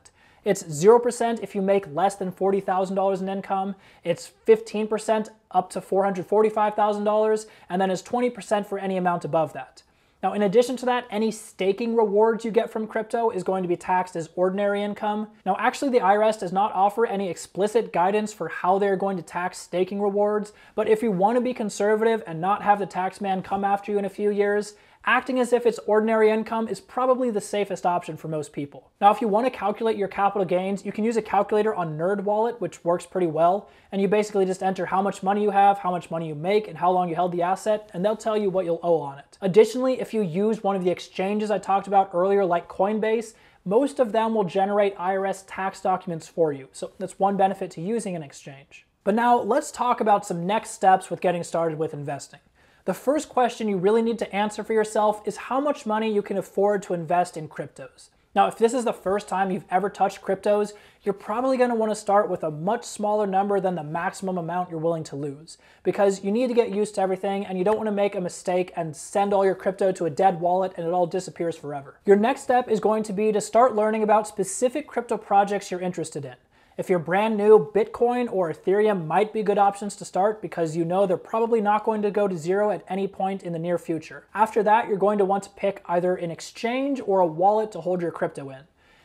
It's 0% if you make less than $40,000 in income, it's 15% up to $445,000, and then it's 20% for any amount above that. Now, in addition to that, any staking rewards you get from crypto is going to be taxed as ordinary income. Now, actually, the IRS does not offer any explicit guidance for how they're going to tax staking rewards, but if you want to be conservative and not have the tax man come after you in a few years, acting as if it's ordinary income is probably the safest option for most people. Now, if you want to calculate your capital gains, you can use a calculator on NerdWallet, which works pretty well, and you basically just enter how much money you have, how much money you make, and how long you held the asset, and they'll tell you what you'll owe on it. Additionally, if you use one of the exchanges I talked about earlier, like Coinbase, most of them will generate IRS tax documents for you. So that's one benefit to using an exchange. But now let's talk about some next steps with getting started with investing. The first question you really need to answer for yourself is how much money you can afford to invest in cryptos. Now, if this is the first time you've ever touched cryptos, you're probably going to want to start with a much smaller number than the maximum amount you're willing to lose because you need to get used to everything and you don't want to make a mistake and send all your crypto to a dead wallet and it all disappears forever. Your next step is going to be to start learning about specific crypto projects you're interested in. If you're brand new, Bitcoin or Ethereum might be good options to start because you know they're probably not going to go to zero at any point in the near future. After that, you're going to want to pick either an exchange or a wallet to hold your crypto in.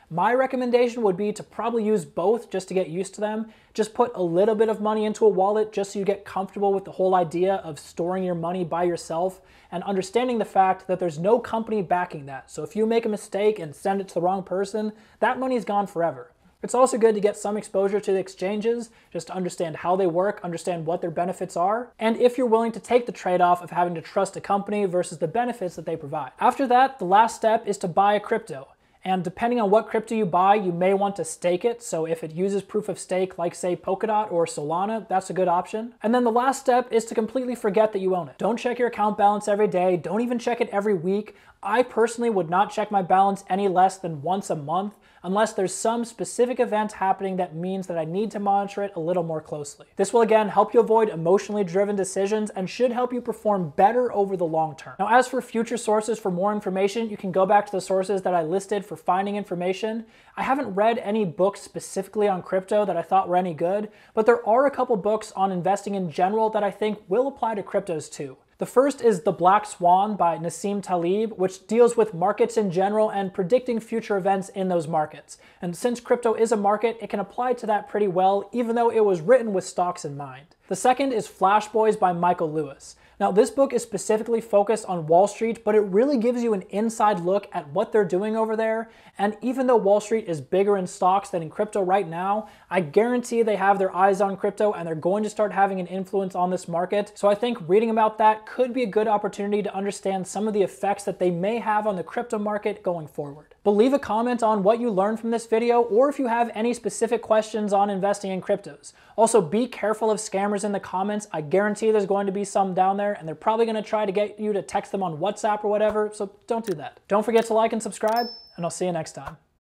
My recommendation would be to probably use both just to get used to them. Just put a little bit of money into a wallet just so you get comfortable with the whole idea of storing your money by yourself and understanding the fact that there's no company backing that. So if you make a mistake and send it to the wrong person, that money's gone forever. It's also good to get some exposure to the exchanges, just to understand how they work, understand what their benefits are, and if you're willing to take the trade off of having to trust a company versus the benefits that they provide. After that, the last step is to buy a crypto. And depending on what crypto you buy, you may want to stake it. So if it uses proof of stake, like say Polkadot or Solana, that's a good option. And then the last step is to completely forget that you own it. Don't check your account balance every day. Don't even check it every week. I personally would not check my balance any less than once a month unless there's some specific event happening that means that I need to monitor it a little more closely. This will again help you avoid emotionally driven decisions and should help you perform better over the long term. Now, as for future sources for more information, you can go back to the sources that I listed for finding information. I haven't read any books specifically on crypto that I thought were any good, but there are a couple books on investing in general that I think will apply to cryptos too. The first is The Black Swan by Nassim Taleb, which deals with markets in general and predicting future events in those markets. And since crypto is a market, it can apply to that pretty well, even though it was written with stocks in mind. The second is Flash Boys by Michael Lewis. Now, this book is specifically focused on Wall Street, but it really gives you an inside look at what they're doing over there. And even though Wall Street is bigger in stocks than in crypto right now, I guarantee they have their eyes on crypto and they're going to start having an influence on this market. So I think reading about that could be a good opportunity to understand some of the effects that they may have on the crypto market going forward. But leave a comment on what you learned from this video or if you have any specific questions on investing in cryptos. Also, be careful of scammers in the comments. I guarantee there's going to be some down there and they're probably going to try to get you to text them on WhatsApp or whatever, so don't do that. Don't forget to like and subscribe, and I'll see you next time.